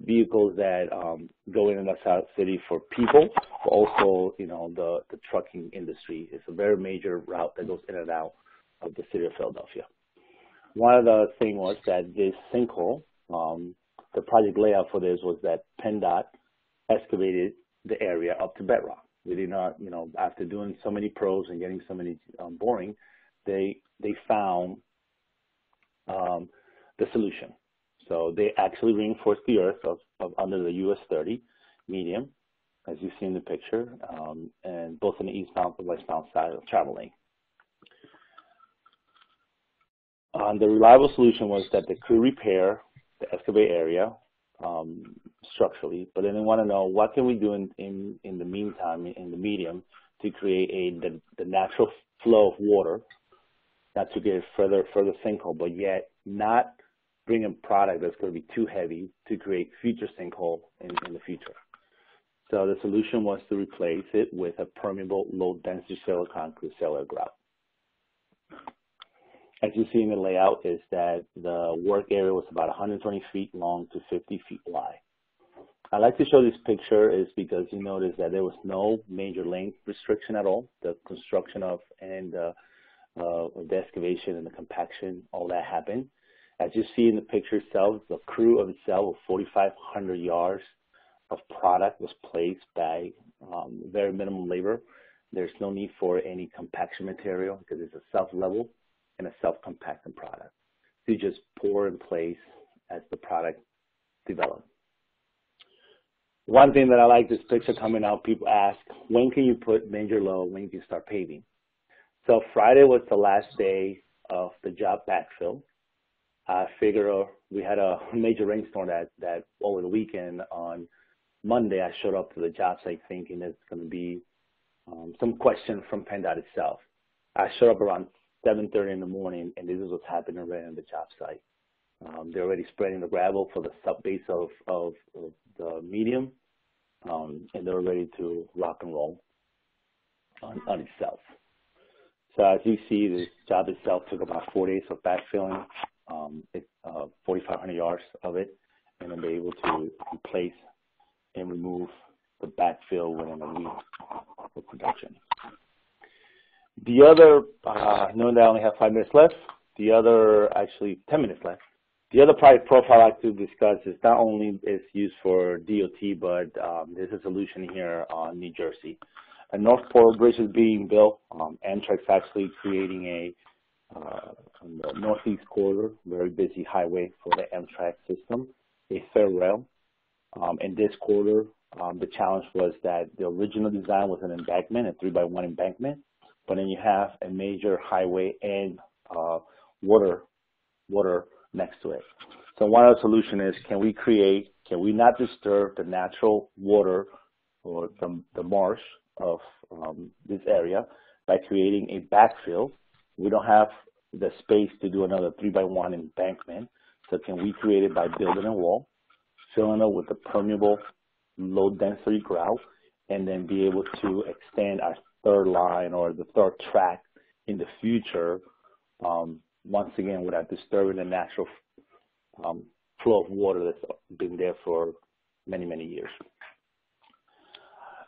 vehicles that um, go in and out of the city for people, but also, you know, the, the trucking industry. It's a very major route that goes in and out of the city of Philadelphia. One of the things was that this sinkhole, um, the project layout for this was that PennDOT excavated the area up to bedrock. They did not, you know, after doing so many probes and getting so many um, boring, they they found um, the solution. So they actually reinforced the earth of, of under the US 30 medium, as you see in the picture, um, and both on the eastbound and westbound side of travel lane. Um, the reliable solution was that the crew repair the excavate area um, structurally, but then they want to know what can we do in, in, in the meantime, in the medium, to create a the, the natural flow of water, not to get further further sinkhole, but yet not bring a product that's going to be too heavy to create future sinkhole in, in the future. So the solution was to replace it with a permeable low density cellular concrete cellular grout. As you see in the layout is that the work area was about 120 feet long to 50 feet wide. I like to show this picture is because you notice that there was no major length restriction at all. The construction of and uh, uh, the excavation and the compaction, all that happened. As you see in the picture itself, the crew of itself of 4,500 yards of product was placed by um, very minimum labor. There's no need for any compaction material because it's a self-level and a self-compacting product. So you just pour in place as the product develops. One thing that I like this picture coming out, people ask, when can you put major low, when can you start paving? So Friday was the last day of the job backfill. I figure uh, we had a major rainstorm that, that over the weekend on Monday, I showed up to the job site thinking there's going to be um, some question from PennDOT itself. I showed up around 7.30 in the morning, and this is what's happening right on the job site. Um, they're already spreading the gravel for the sub base of, of, of the medium, um, and they're ready to rock and roll on, on itself. So as you see, the job itself took about four days of backfilling, um, it, uh, 4,500 yards of it, and then be able to replace and remove the backfill within a week of production. The other, uh, knowing that I only have five minutes left, the other, actually 10 minutes left, the other product profile I like to discuss is not only is used for DOT, but um, there's a solution here on New Jersey. A North Portal Bridge is being built. Um, Amtrak's actually creating a uh, northeast corridor, very busy highway for the Amtrak system, a third rail. Um, in this corridor, um, the challenge was that the original design was an embankment, a three by one embankment, but then you have a major highway and uh, water, water next to it. So one of the solutions is can we create, can we not disturb the natural water or the, the marsh of um, this area by creating a backfill. We don't have the space to do another three by one embankment. So can we create it by building a wall, filling it with a permeable low density grout, and then be able to extend our third line or the third track in the future um, once again without disturbing the natural um, flow of water that's been there for many, many years.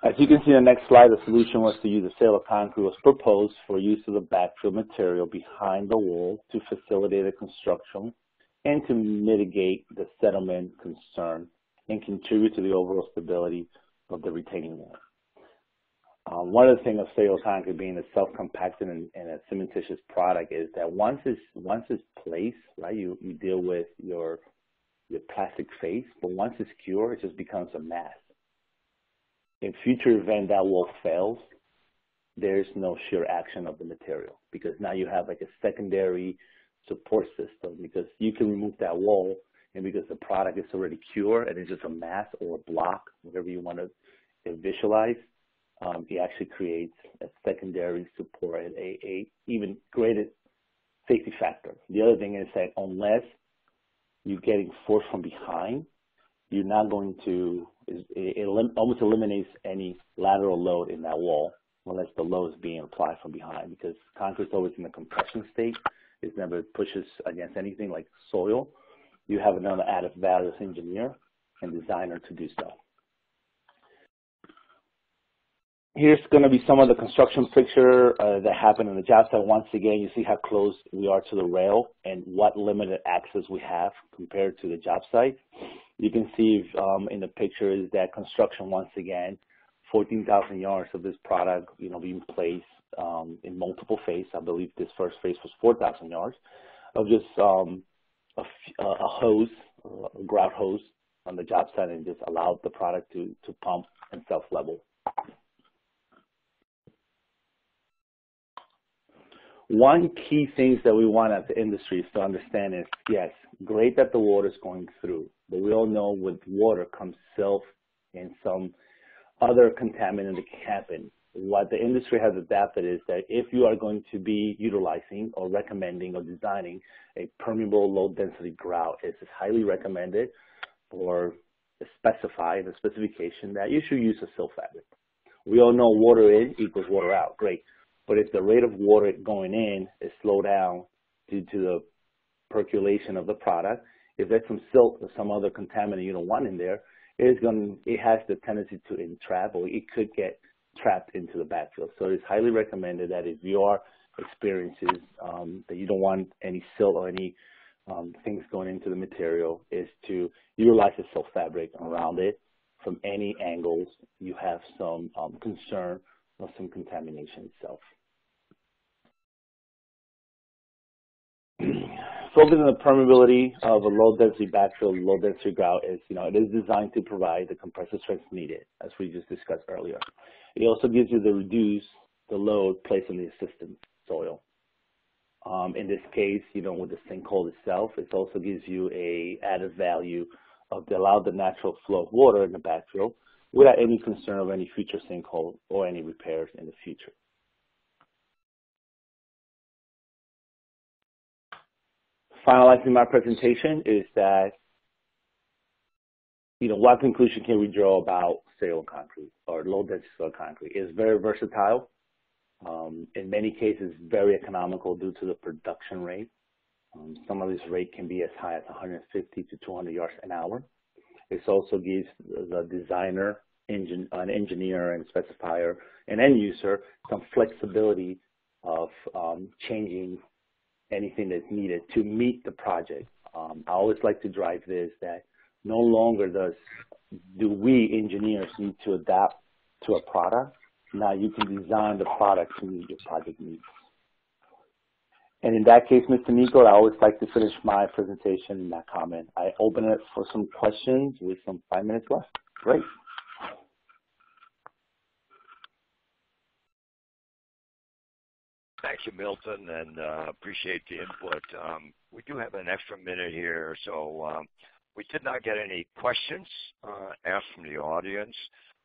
As you can see in the next slide, the solution was to use a cellular concrete was proposed for use of the backfill material behind the wall to facilitate the construction and to mitigate the settlement concern and contribute to the overall stability of the retaining wall. Um, one of the things of cellular concrete being a self-compacting and, and, a cementitious product is that once it's once it's placed, right, you, you deal with your your plastic face, but once it's cured, it just becomes a mass. In future event that wall fails, there's no shear action of the material because now you have like a secondary support system because you can remove that wall and because the product is already cured and it's just a mass or a block, whatever you want to visualize, Um, it actually creates a secondary support a, a even greater safety factor. The other thing is that unless you're getting force from behind, you're not going to, it, almost eliminates any lateral load in that wall unless the load is being applied from behind because concrete is always in a compression state. It never pushes against anything like soil. You have another added value as engineer and designer to do so. Here's going to be some of the construction picture uh, that happened in the job site. Once again, you see how close we are to the rail and what limited access we have compared to the job site. You can see um, in the picture is that construction once again, 14,000 yards of this product, you know, being placed um, in multiple phases. I believe this first phase was 4,000 yards of just um, a, a, hose, a grout hose on the job site and just allowed the product to, to pump and self-level. One key things that we want as the industry is to understand is, yes, great that the water is going through, but we all know with water comes silt and some other contaminant that can happen. What the industry has adapted is that if you are going to be utilizing or recommending or designing a permeable low density grout, it's highly recommended or specified in the specification that you should use a silt fabric. We all know water in equals water out. Great. But if the rate of water going in is slowed down due to the percolation of the product, if there's some silt or some other contaminant you don't want in there, it is going it has the tendency to entrap or it could get trapped into the backfill. So it's highly recommended that if you are experiencing um, that you don't want any silt or any um, things going into the material is to utilize a silt fabric around it from any angles you have some um, concern of some contamination itself. Focus on the permeability of a low density backfill, low density grout is, you know, it is designed to provide the compressive strength needed, as we just discussed earlier. It also gives you the reduce the load placed on the assistant soil. Um, in this case, you know, with the sinkhole itself, it also gives you a added value of to allow the natural flow of water in the backfill without any concern of any future sinkhole or any repairs in the future. Finalizing my presentation is that, you know, what conclusion can we draw about cellular concrete or low density cellular concrete? It's very versatile. Um, in many cases, very economical due to the production rate. Um, some of this rate can be as high as 150 to 200 yards an hour. It also gives the designer, engine, an engineer and specifier, and end user some flexibility of um, changing anything that's needed to meet the project. Um, I always like to drive this that no longer does do we engineers need to adapt to a product. Now you can design the product to meet your project needs. And in that case, Mr. Nico, I always like to finish my presentation in that comment. I open it for some questions with some five minutes left. Great. Thank you, Milton, and uh, appreciate the input. Um, we do have an extra minute here, so um, we did not get any questions uh, asked from the audience.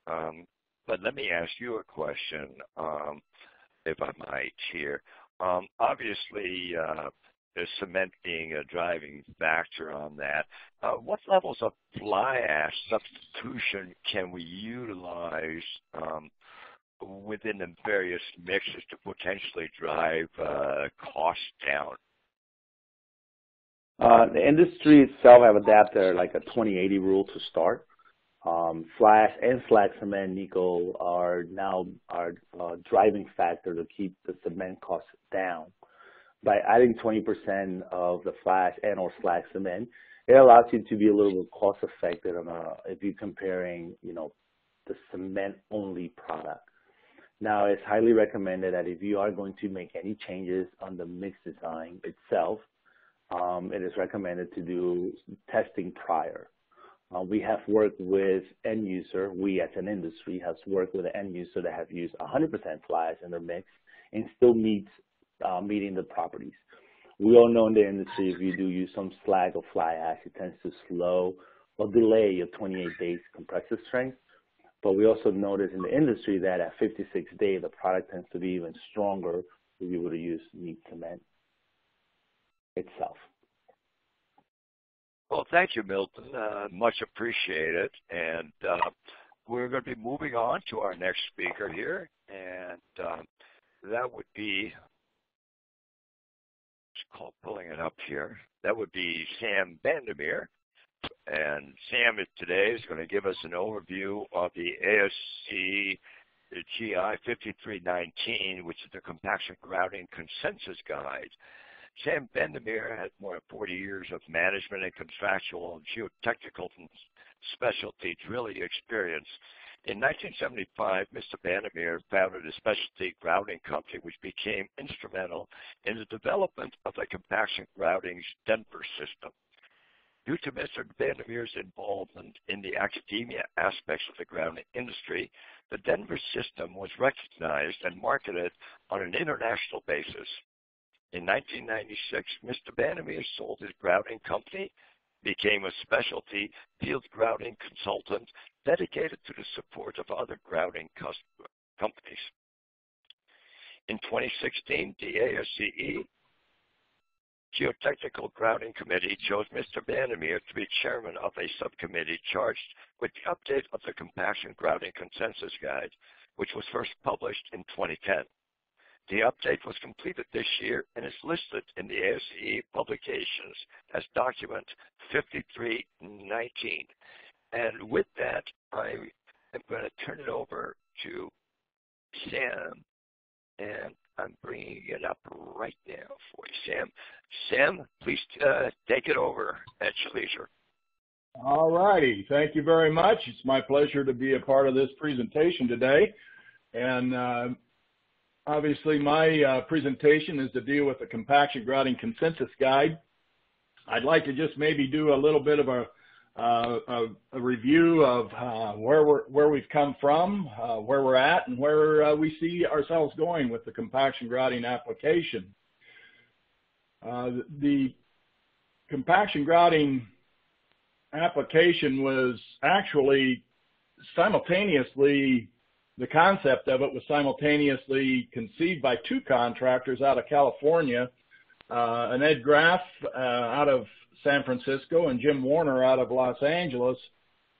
Um, but let me ask you a question, if I might here. Obviously, uh, the cement being a driving factor on that. What levels of fly ash substitution can we utilize within the various mixes to potentially drive uh, costs down? Uh, the industry itself have adapted like a 2080 rule to start. Um, fly ash and slag cement, Nico, are now our uh, driving factor to keep the cement costs down. By adding 20% of the fly ash and or slag cement, it allows you to be a little bit cost effective if you're comparing, you know, the cement only product. Now, it's highly recommended that if you are going to make any changes on the mix design itself, um, it is recommended to do testing prior. Uh, we have worked with end user, we as an industry has worked with an end user that have used 100% fly ash in their mix and still meets uh, meeting the properties. We all know in the industry if you do use some slag or fly ash, it tends to slow or delay your 28 days compressive strength. But we also notice in the industry that at 56 days, the product tends to be even stronger if you were to use neat cement itself. Well, thank you, Milton. Uh, much appreciated. And uh, we're going to be moving on to our next speaker here, and um, that would be just call pulling it up here. That would be Sam Bandimere. And Sam is today is going to give us an overview of the ASCE GI 5319, which is the Compaction Grouting Consensus Guide. Sam Bandimere has more than 40 years of management and contractual and geotechnical specialty drilling experience. In 1975, Mr. Bandimere founded a specialty grouting company which became instrumental in the development of the compaction grouting's Denver system. Due to Mr. Bandimere's involvement in the academia aspects of the grouting industry, the Denver system was recognized and marketed on an international basis. In 1996, Mr. Bandimere sold his grouting company, became a specialty field grouting consultant dedicated to the support of other grouting companies. In 2016, the ASCE Geotechnical Grouting Committee chose Mr. Bandimere to be chairman of a subcommittee charged with the update of the Compaction Grouting Consensus Guide, which was first published in 2010. The update was completed this year and is listed in the ASCE publications as document 5319. And with that, I am going to turn it over to Sam, and I'm bringing it up right now for you, Sam. Sam, please uh, take it over at your leisure. All righty. Thank you very much. It's my pleasure to be a part of this presentation today. And uh, Obviously, my uh, presentation is to deal with the compaction grouting consensus guide. I'd like to just maybe do a little bit of a, a, a review of uh, where we're where we've come from, uh, where we're at, and where uh, we see ourselves going with the compaction grouting application. Uh, the compaction grouting application was actually simultaneously the concept of it was simultaneously conceived by two contractors out of California uh, and Ed Graf uh, out of San Francisco and Jim Warner out of Los Angeles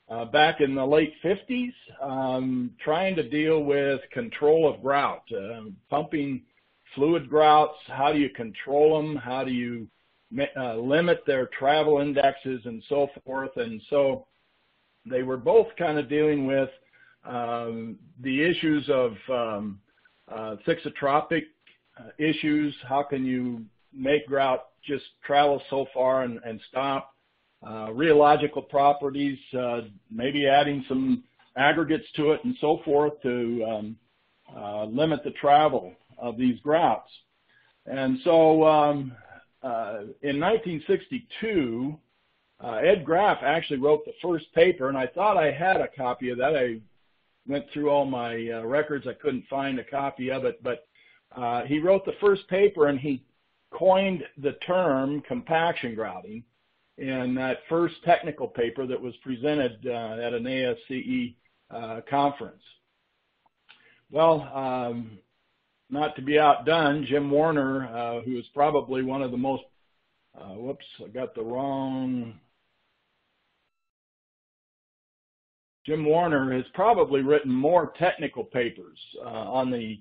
uh, back in the late 50s, um, trying to deal with control of grout, uh, pumping fluid grouts. How do you control them? How do you uh, limit their travel indexes and so forth? And so they were both kind of dealing with um, the issues of um, uh, thixotropic uh, issues. How can you make grout just travel so far and, and stop? Uh, rheological properties, uh, maybe adding some aggregates to it and so forth to um, uh, limit the travel of these grouts. And so um, uh, in 1962, uh, Ed Graf actually wrote the first paper, and I thought I had a copy of that. I went through all my uh, records. I couldn't find a copy of it, but he wrote the first paper, and he coined the term compaction grouting in that first technical paper that was presented uh, at an ASCE uh, conference. Well, um, not to be outdone, Jim Warner, uh, who is probably one of the most, uh, whoops, I got the wrong. Jim Warner has probably written more technical papers uh, on the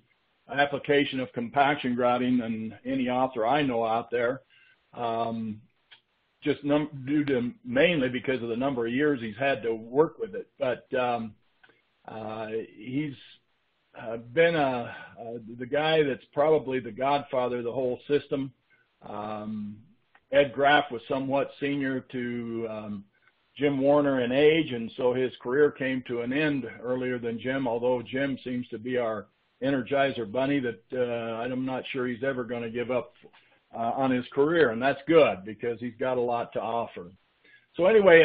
application of compaction grouting than any author I know out there. Um, just due to mainly because of the number of years he's had to work with it. But um, uh, he's uh, been a, uh, the guy that's probably the godfather of the whole system. Um, Ed Graf was somewhat senior to um, Jim Warner in age, and so his career came to an end earlier than Jim, although Jim seems to be our energizer bunny that uh, I'm not sure he's ever going to give up uh, on his career, and that's good because he's got a lot to offer. So anyway,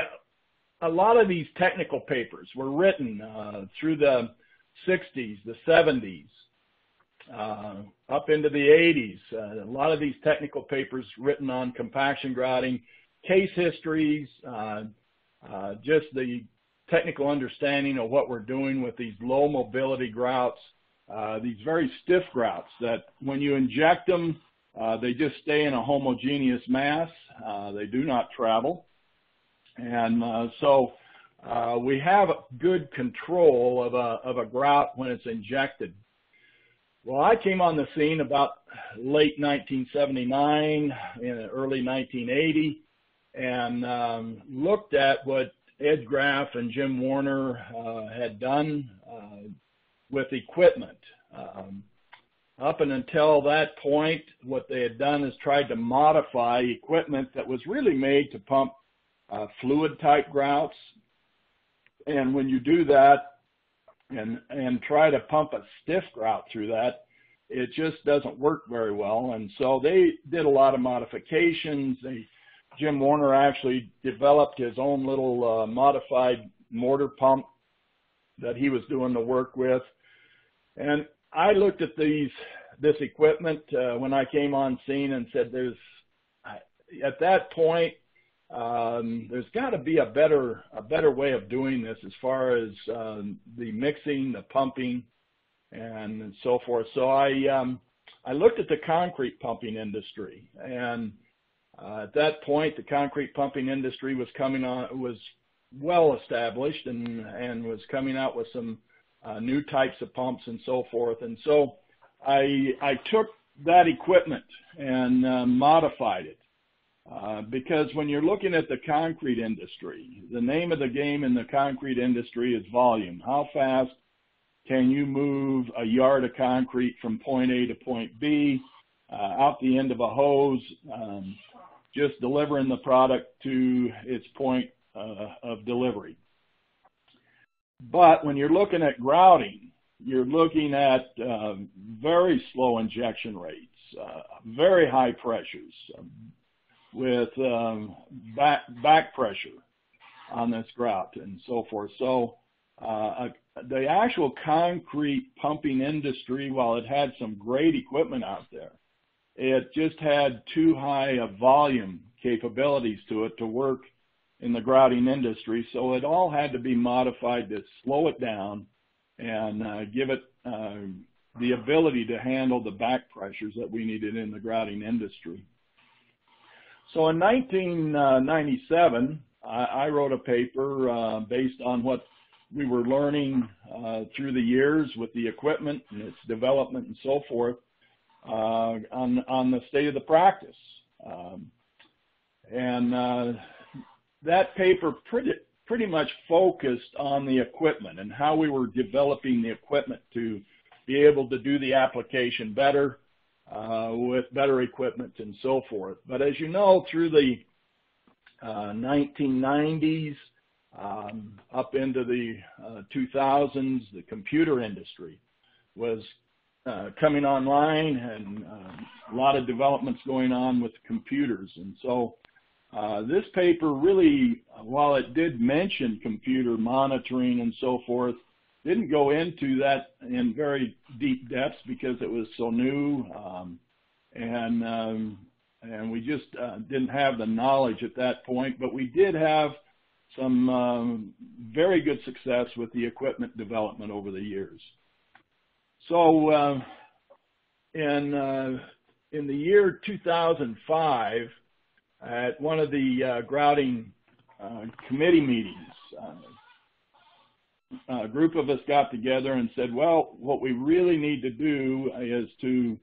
a lot of these technical papers were written uh, through the 60s, the 70s, uh, up into the 80s. Uh, a lot of these technical papers written on compaction grouting, case histories, uh, uh, just the technical understanding of what we're doing with these low mobility grouts, these very stiff grouts that when you inject them, uh, they just stay in a homogeneous mass. Uh, they do not travel. And uh, so uh, we have good control of a, of a grout when it's injected. Well, I came on the scene about late 1979, in early 1980, and um, looked at what Ed Graf and Jim Warner uh, had done uh, with equipment. Um, up and until that point, what they had done is tried to modify equipment that was really made to pump uh, fluid type grouts. And when you do that and, and try to pump a stiff grout through that, it just doesn't work very well. And so they did a lot of modifications. They, Jim Warner actually developed his own little uh, modified mortar pump that he was doing the work with. And I looked at these this equipment uh, when I came on scene and said, "There's at that point, um, there's got to be a better a better way of doing this as far as um, the mixing, the pumping, and so forth." So I um, I looked at the concrete pumping industry, and uh, at that point, the concrete pumping industry was coming on was well established and and was coming out with some new types of pumps and so forth. And so I, I took that equipment and uh, modified it. Uh, because when you're looking at the concrete industry, the name of the game in the concrete industry is volume. How fast can you move a yard of concrete from point A to point B uh, out the end of a hose, um, just delivering the product to its point uh, of delivery. But when you're looking at grouting, you're looking at uh, very slow injection rates, uh, very high pressures um, with um, back, back pressure on this grout and so forth. So uh, the actual concrete pumping industry, while it had some great equipment out there, it just had too high a volume capabilities to it to work in the grouting industry. So it all had to be modified to slow it down and uh, give it uh, the ability to handle the back pressures that we needed in the grouting industry. So in 1997, I, I wrote a paper uh, based on what we were learning uh, through the years with the equipment and its development and so forth uh, on on the state of the practice. Um, and uh, that paper pretty pretty much focused on the equipment and how we were developing the equipment to be able to do the application better uh, with better equipment and so forth. But as you know, through the uh, 1990s um, up into the uh, 2000s, the computer industry was uh, coming online and uh, a lot of developments going on with computers. And so uh, this paper really, while it did mention computer monitoring and so forth, didn't go into that in very deep depths because it was so new, um, and um, and we just uh, didn't have the knowledge at that point. But we did have some um, very good success with the equipment development over the years. So uh, in uh, in the year 2005, at one of the uh, grouting uh, committee meetings, uh, a group of us got together and said, well, what we really need to do is to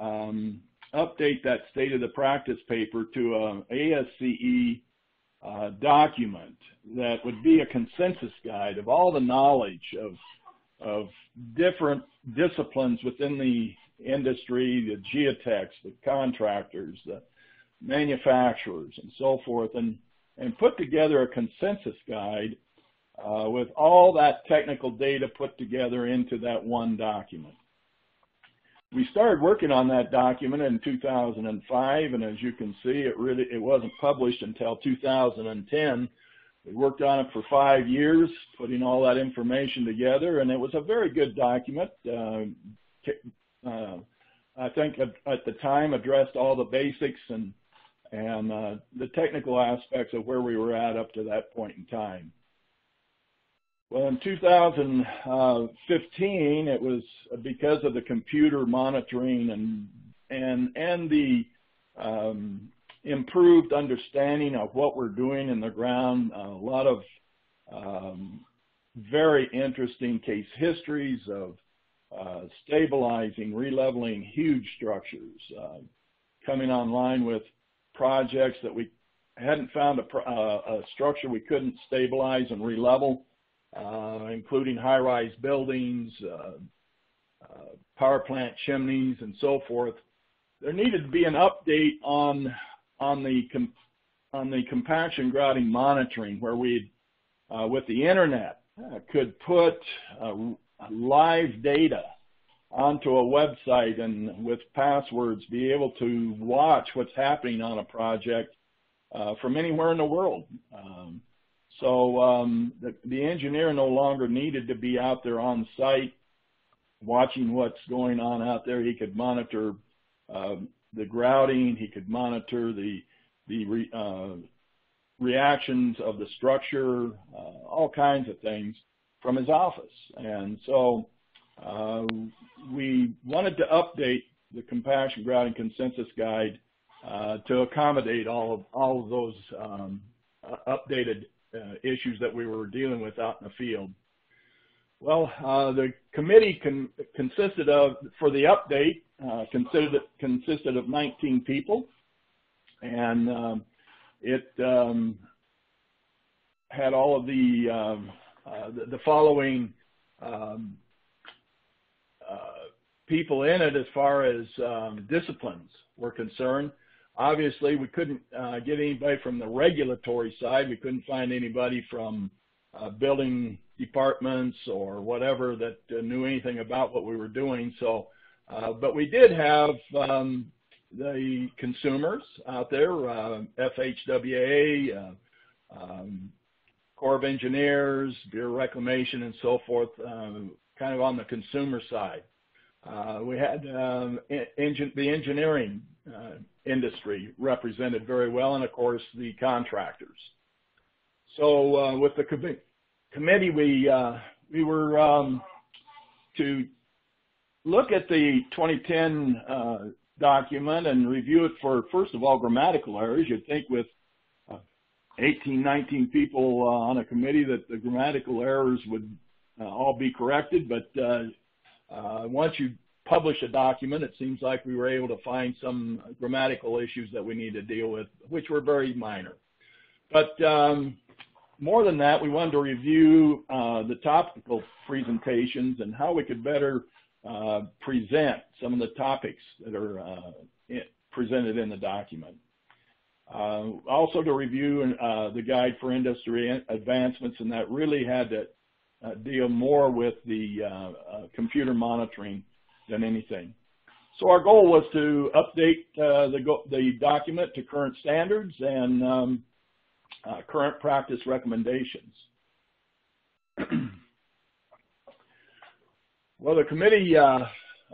um, update that state of the practice paper to an ASCE uh, document that would be a consensus guide of all the knowledge of of different disciplines within the industry, the geotechs, the contractors, the manufacturers, and so forth, and and put together a consensus guide uh, with all that technical data put together into that one document. We started working on that document in 2005, and as you can see, it really it wasn't published until 2010. We worked on it for five years, putting all that information together, and it was a very good document. Uh, uh, I think at, at, the time addressed all the basics and and uh, the technical aspects of where we were at up to that point in time. Well, in 2015, it was because of the computer monitoring and and and the um, improved understanding of what we're doing in the ground. A lot of um, very interesting case histories of uh, stabilizing, releveling huge structures, uh, coming online with projects that we hadn't found a, a structure we couldn't stabilize and relevel uh, including high-rise buildings, uh, uh, power plant chimneys, and so forth. There needed to be an update on on the on the compaction grouting monitoring, where we, uh, with the internet, could put live data onto a website and with passwords be able to watch what's happening on a project from anywhere in the world. Um, so um, the, the engineer no longer needed to be out there on site watching what's going on out there. He could monitor uh, the grouting. He could monitor the the re, uh, reactions of the structure, uh, all kinds of things from his office. And so uh, we wanted to update the compaction grouting consensus guide uh, to accommodate all of all of those um, updated uh, issues that we were dealing with out in the field. Well, uh, the committee con consisted of, for the update, uh, consisted, consisted of 19 people, and um, it um, had all of the, um, uh, the, the, following um, uh, people in it as far as um, disciplines were concerned. Obviously, we couldn't uh, get anybody from the regulatory side. We couldn't find anybody from uh, building departments or whatever that uh, knew anything about what we were doing. So, uh, but we did have um, the consumers out there, uh, FHWA, uh, um, Corps of Engineers, Bureau of Reclamation, and so forth, kind of on the consumer side. Uh, we had um, the engineering uh, industry represented very well, and of course the contractors. So uh, with the com committee, we uh, we were um, to look at the 2010 uh, document and review it for, first of all, grammatical errors. You'd think with uh, 18, 19 people on a committee that the grammatical errors would all be corrected, but once you publish a document, it seems like we were able to find some grammatical issues that we need to deal with, which were very minor. But um, more than that, we wanted to review uh, the topical presentations and how we could better uh, present some of the topics that are uh, presented in the document. Uh, also to review uh, the guide for industry advancements, and that really had to uh, deal more with the computer monitoring than anything. So our goal was to update the, the document to current standards and um, current practice recommendations. Well, the committee uh,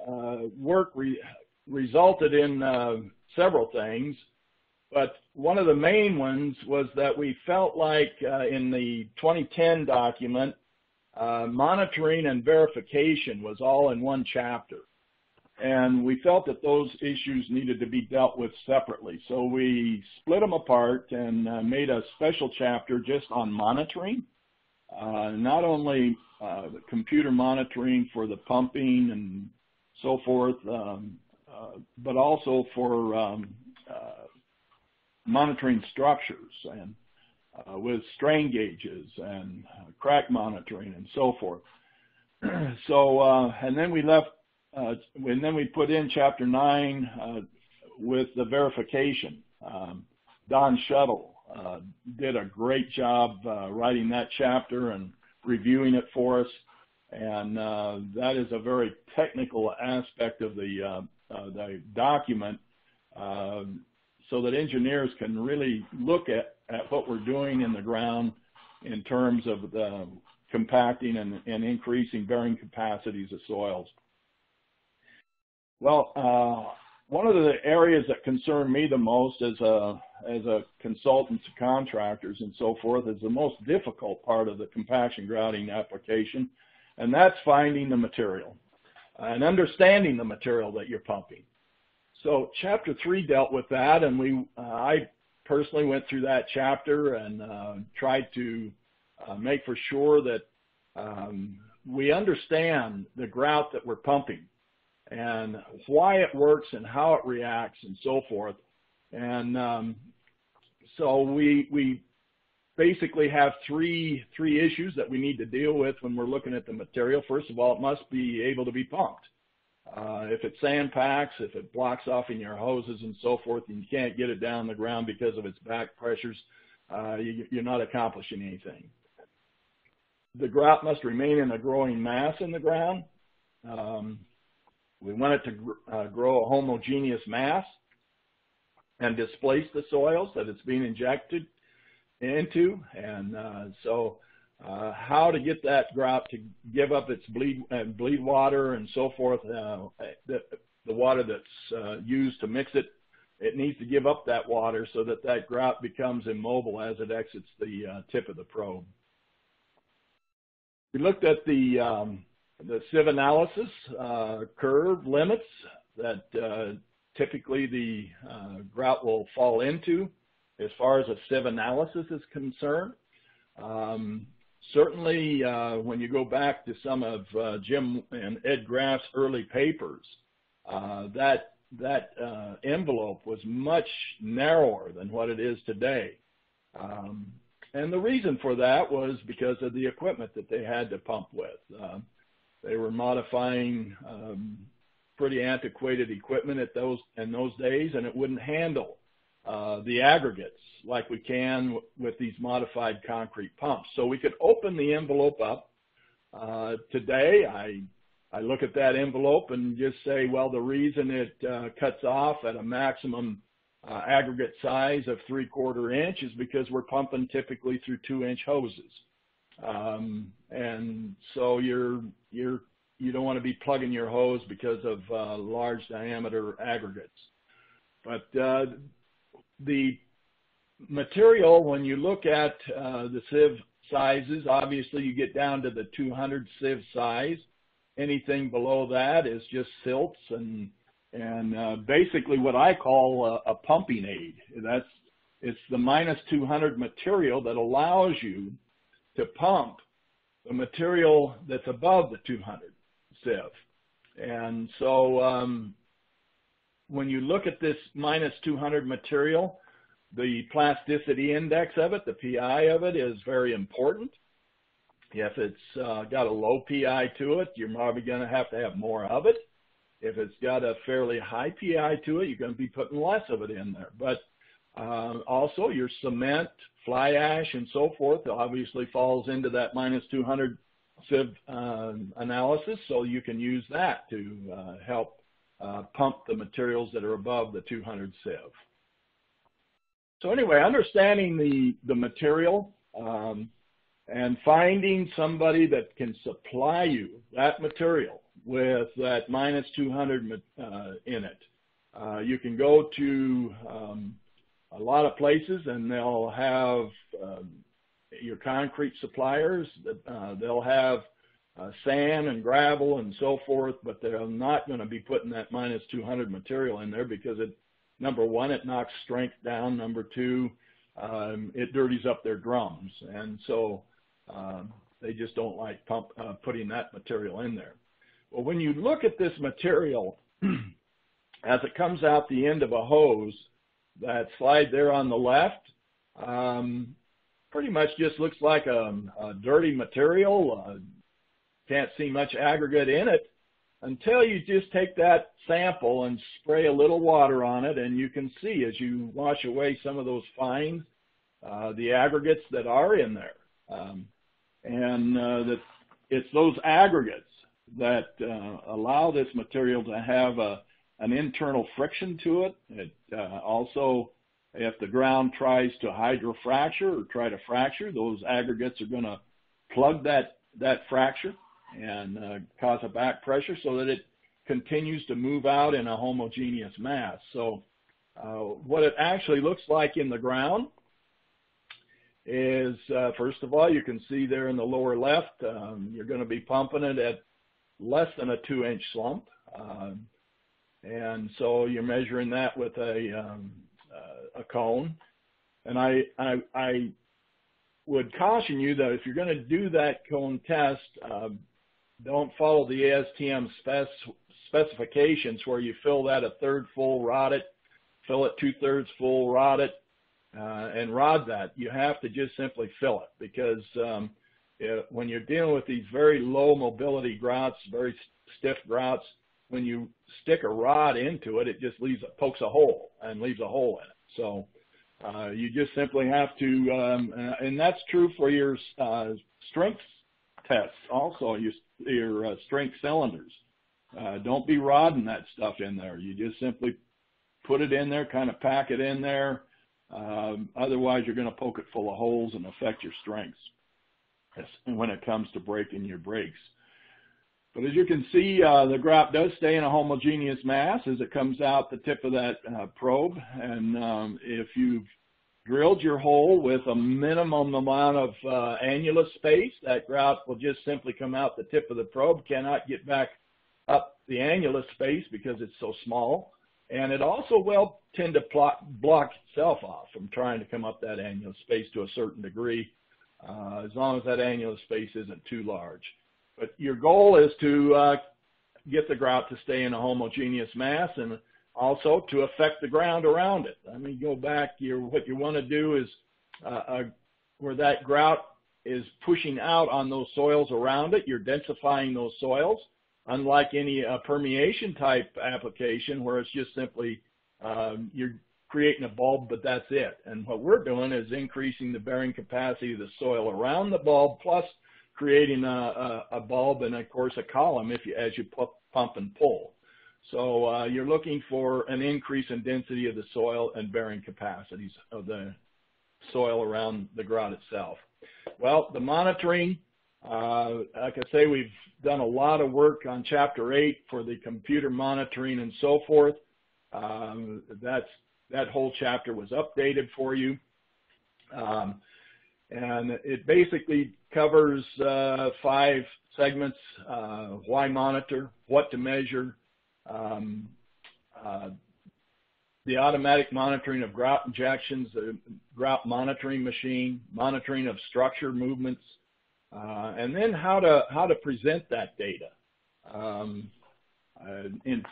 uh, work re resulted in uh, several things, but one of the main ones was that we felt like uh, in the 2010 document, uh, monitoring and verification was all in one chapter. And we felt that those issues needed to be dealt with separately. So we split them apart and uh, made a special chapter just on monitoring. not only uh, computer monitoring for the pumping and so forth, um, uh, but also for um, uh, monitoring structures and uh, with strain gauges and crack monitoring and so forth. so, uh, and then we left, and then we put in chapter nine with the verification. Um, Dawn Shuttle did a great job writing that chapter and reviewing it for us. And uh, that is a very technical aspect of the, uh, uh, the document um, so that engineers can really look at, at what we're doing in the ground in terms of the compacting and, and increasing bearing capacities of soils. Well, uh, one of the areas that concern me the most as a as a consultant to contractors and so forth is the most difficult part of the compaction grouting application, and that's finding the material and understanding the material that you're pumping. So chapter three dealt with that, and we uh, I personally went through that chapter and uh, tried to uh, make for sure that um, we understand the grout that we're pumping and why it works and how it reacts and so forth. And um, so we we basically have three three issues that we need to deal with when we're looking at the material. First of all, it must be able to be pumped. Uh, if it sand packs, if it blocks off in your hoses and so forth, and you can't get it down the ground because of its back pressures, uh, you, you're not accomplishing anything. The grout must remain in a growing mass in the ground. Um, we want it to uh, grow a homogeneous mass and displace the soils that it's being injected into. And uh, so uh, how to get that grout to give up its bleed, uh, bleed water and so forth, uh, the, the water that's uh, used to mix it, it needs to give up that water so that that grout becomes immobile as it exits the tip of the probe. We looked at the um, the sieve analysis uh, curve limits that uh, typically the uh, grout will fall into as far as a sieve analysis is concerned. Um, certainly, uh, when you go back to some of uh, Jim and Ed Graf's early papers, uh, that that envelope was much narrower than what it is today. Um, and the reason for that was because of the equipment that they had to pump with. They were modifying um, pretty antiquated equipment at those in those days, and it wouldn't handle uh, the aggregates like we can with these modified concrete pumps. So we could open the envelope up. Uh, today, I I look at that envelope and just say, well, the reason it uh, cuts off at a maximum uh, aggregate size of three quarter inch is because we're pumping typically through two inch hoses. Um, and so you're you're you don't want to be plugging your hose because of uh, large diameter aggregates. But uh, the material, when you look at uh, the sieve sizes, obviously you get down to the 200 sieve size. Anything below that is just silts and and uh, basically what I call a, a pumping aid. That's it's the minus 200 material that allows you to pump the material that's above the 200 sieve. And so um, when you look at this minus 200 material, the plasticity index of it, the PI of it, is very important. If it's uh, got a low PI to it, you're probably going to have to have more of it. If it's got a fairly high PI to it, you're going to be putting less of it in there. But uh, also, your cement, fly ash, and so forth obviously falls into that minus 200 sieve uh, analysis, so you can use that to uh, help uh, pump the materials that are above the 200 sieve. So anyway, understanding the, the material um, and finding somebody that can supply you that material with that minus 200 uh, in it. Uh, you can go to um, a lot of places and they'll have um, your concrete suppliers. Uh, they'll have uh, sand and gravel and so forth, but they're not going to be putting that minus 200 material in there because it, number one, it knocks strength down. Number two, um, it dirties up their drums, and so um, they just don't like pump, uh, putting that material in there. Well, when you look at this material as it comes out the end of a hose, that slide there on the left um, pretty much just looks like a, a dirty material. Can't see much aggregate in it until you just take that sample and spray a little water on it, and you can see as you wash away some of those fines, uh, the aggregates that are in there. Um, and uh, that it's those aggregates that uh, allow this material to have a, an internal friction to it. It uh, also, if the ground tries to hydrofracture or try to fracture, those aggregates are going to plug that, that fracture and uh, cause a back pressure so that it continues to move out in a homogeneous mass. So uh, what it actually looks like in the ground is, uh, first of all, you can see there in the lower left, um, you're going to be pumping it at less than a two-inch slump. Um, and so you're measuring that with a, um, uh, a cone. And I, I, I would caution you that if you're going to do that cone test, uh, don't follow the ASTM spec specifications where you fill that a third full, rod it, fill it two-thirds full, rod it, uh, and rod that. You have to just simply fill it because um, it, when you're dealing with these very low mobility grouts, very stiff grouts, when you stick a rod into it, it just leaves a, pokes a hole and leaves a hole in it. So uh, you just simply have to, um, uh, and that's true for your uh, strength tests also, your, your uh, strength cylinders. Uh, don't be rodding that stuff in there. You just simply put it in there, kind of pack it in there. Um, otherwise, you're going to poke it full of holes and affect your strengths when it comes to breaking your brakes. But as you can see, uh, the grout does stay in a homogeneous mass as it comes out the tip of that uh, probe. And um, if you've drilled your hole with a minimum amount of uh, annulus space, that grout will just simply come out the tip of the probe, cannot get back up the annulus space because it's so small. And it also will tend to plot, block itself off from trying to come up that annulus space to a certain degree, uh, as long as that annulus space isn't too large. But your goal is to uh, get the grout to stay in a homogeneous mass and also to affect the ground around it. I mean, go back, you what you want to do is uh, uh, where that grout is pushing out on those soils around it, you're densifying those soils unlike any uh, permeation type application where it's just simply um, you're creating a bulb, but that's it. And what we're doing is increasing the bearing capacity of the soil around the bulb, plus creating a, a, a bulb and of course a column if you, as you pump and pull. So uh, you're looking for an increase in density of the soil and bearing capacities of the soil around the grout itself. Well, the monitoring, uh, like I say, we've done a lot of work on Chapter 8 for the computer monitoring and so forth. Um, that's, that whole chapter was updated for you. Um, and it basically covers uh, five segments, uh, why monitor, what to measure, the automatic monitoring of grout injections, the grout monitoring machine, monitoring of structure movements, uh, and then how to how to present that data. Um, uh, in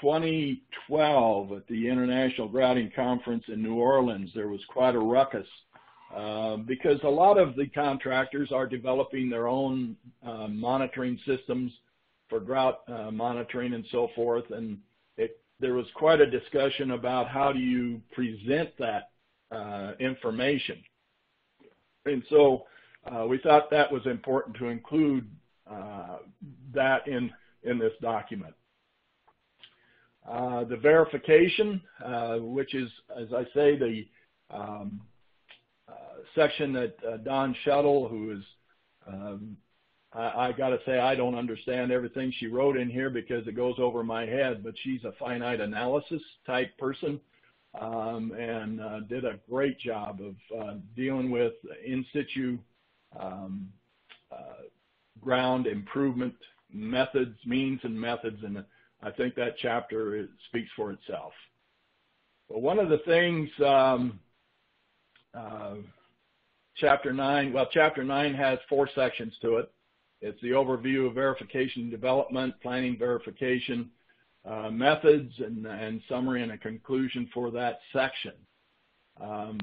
2012, at the International Grouting Conference in New Orleans, there was quite a ruckus uh, because a lot of the contractors are developing their own uh, monitoring systems for grout uh, monitoring and so forth, and it, there was quite a discussion about how do you present that uh, information. And so uh, we thought that was important to include uh, that in, in this document. Uh, the verification, uh, which is, as I say, the um, section that Dawn Shuttle, who is, um, I, got to say, I don't understand everything she wrote in here because it goes over my head, but she's a finite analysis type person um, and uh, did a great job of dealing with in situ um, ground improvement methods, means and methods, and I think that chapter speaks for itself. But one of the things, um, uh, chapter 9, well, chapter 9 has four sections to it. It's the overview of verification development, planning verification, uh, methods, and, and, summary and a conclusion for that section. Um,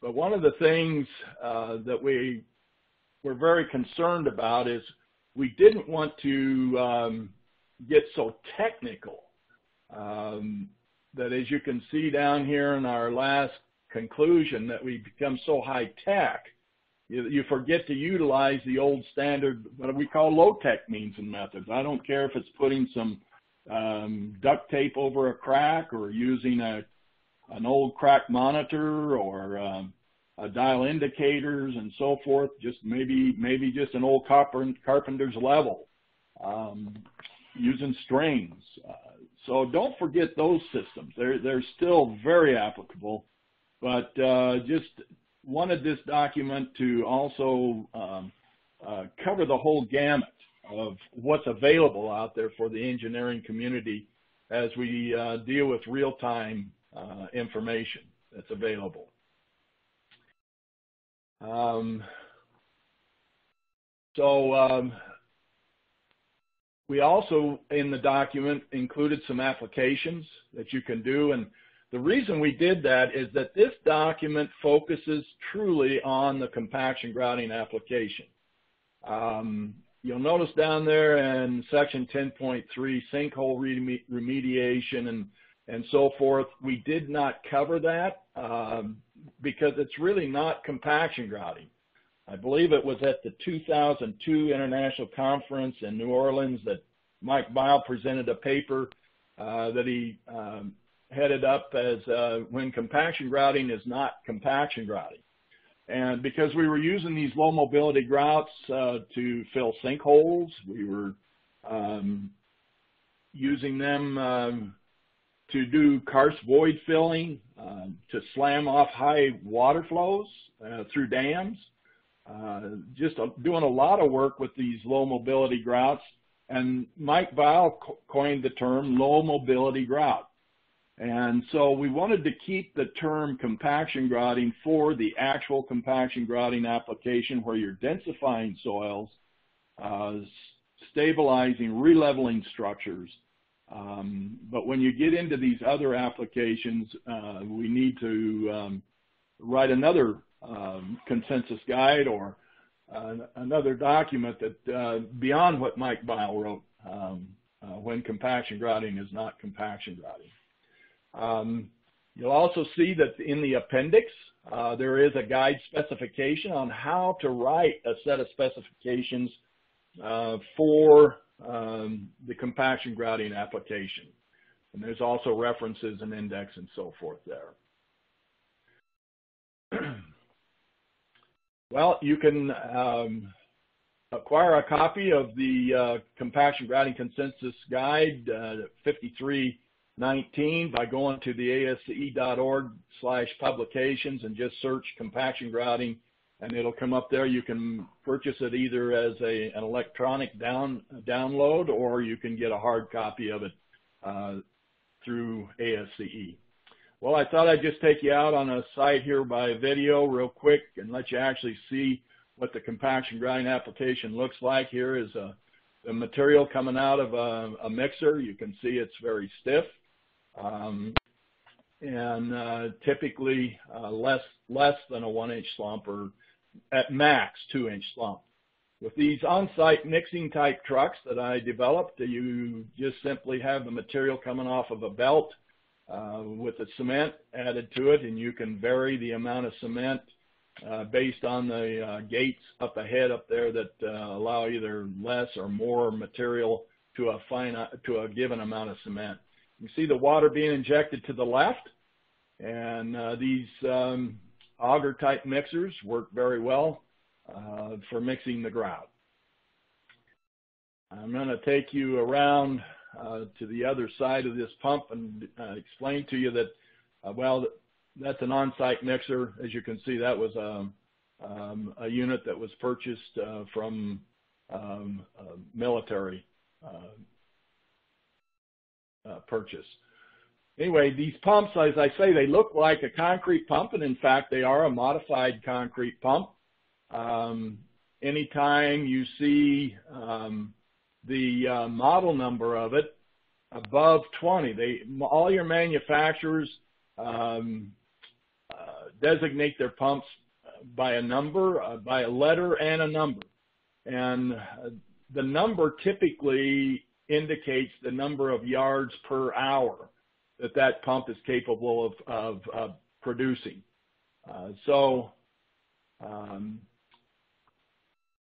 but one of the things uh, that we were very concerned about is we didn't want to um, get so technical um, that as you can see down here in our last conclusion that we become so high tech, you, forget to utilize the old standard, what we call low tech means and methods. I don't care if it's putting some um, duct tape over a crack or using a an old crack monitor or um, a dial indicators and so forth. Just maybe maybe just an old carpenter's level. Um, using strings. Uh, so don't forget those systems. They're, they're still very applicable, but uh, just wanted this document to also um, uh, cover the whole gamut of what's available out there for the engineering community as we uh, deal with real-time uh, information that's available. Um, so um, we also, in the document, included some applications that you can do. And the reason we did that is that this document focuses truly on the compaction grouting application. Um, you'll notice down there in section 10.3, sinkhole remediation and, and so forth, we did not cover that um, because it's really not compaction grouting. I believe it was at the 2002 International Conference in New Orleans that Mike Byle presented a paper uh, that he um, headed up as uh, when compaction grouting is not compaction grouting. And because we were using these low mobility grouts uh, to fill sinkholes, we were um, using them um, to do karst void filling, um, to slam off high water flows uh, through dams. Uh, just doing a lot of work with these low mobility grouts. And Mike Byle coined the term low mobility grout. And so we wanted to keep the term compaction grouting for the actual compaction grouting application where you're densifying soils, uh, stabilizing, releveling structures. Um, but when you get into these other applications, uh, we need to um, write another um, consensus guide or uh, another document that uh, beyond what Mike Byle wrote um, uh, when compaction grouting is not compaction grouting. Um, you'll also see that in the appendix, uh, there is a guide specification on how to write a set of specifications uh, for um, the compaction grouting application. And there's also references and index and so forth there. well, you can um, acquire a copy of the uh, compaction grouting consensus guide, uh, 53 19 by going to the asce.org slash publications and just search compaction grouting and it'll come up there. You can purchase it either as a, an electronic down, download or you can get a hard copy of it uh, through ASCE. Well, I thought I'd just take you out on a site here by video real quick and let you actually see what the compaction grouting application looks like. Here is a, the material coming out of a, a mixer. You can see it's very stiff. Um, and uh, typically uh, less less than a one inch slump or at max two inch slump. With these on-site mixing type trucks that I developed, you just simply have the material coming off of a belt uh, with the cement added to it, and you can vary the amount of cement uh, based on the uh, gates up ahead up there that allow either less or more material to a fine to a given amount of cement. You see the water being injected to the left, and uh, these um, auger type mixers work very well uh, for mixing the grout. I'm going to take you around uh, to the other side of this pump and uh, explain to you that, uh, well, that's an on-site mixer. As you can see, that was a, um, um, a unit that was purchased uh, from um, military uh, purchase. Anyway, these pumps, as I say, they look like a concrete pump, and in fact, they are a modified concrete pump. Um, anytime you see um, the uh, model number of it above 20, they all your manufacturers um, uh, designate their pumps by a number, uh, by a letter and a number. And uh, the number typically indicates the number of yards per hour that that pump is capable of, of, of producing. Uh, so um,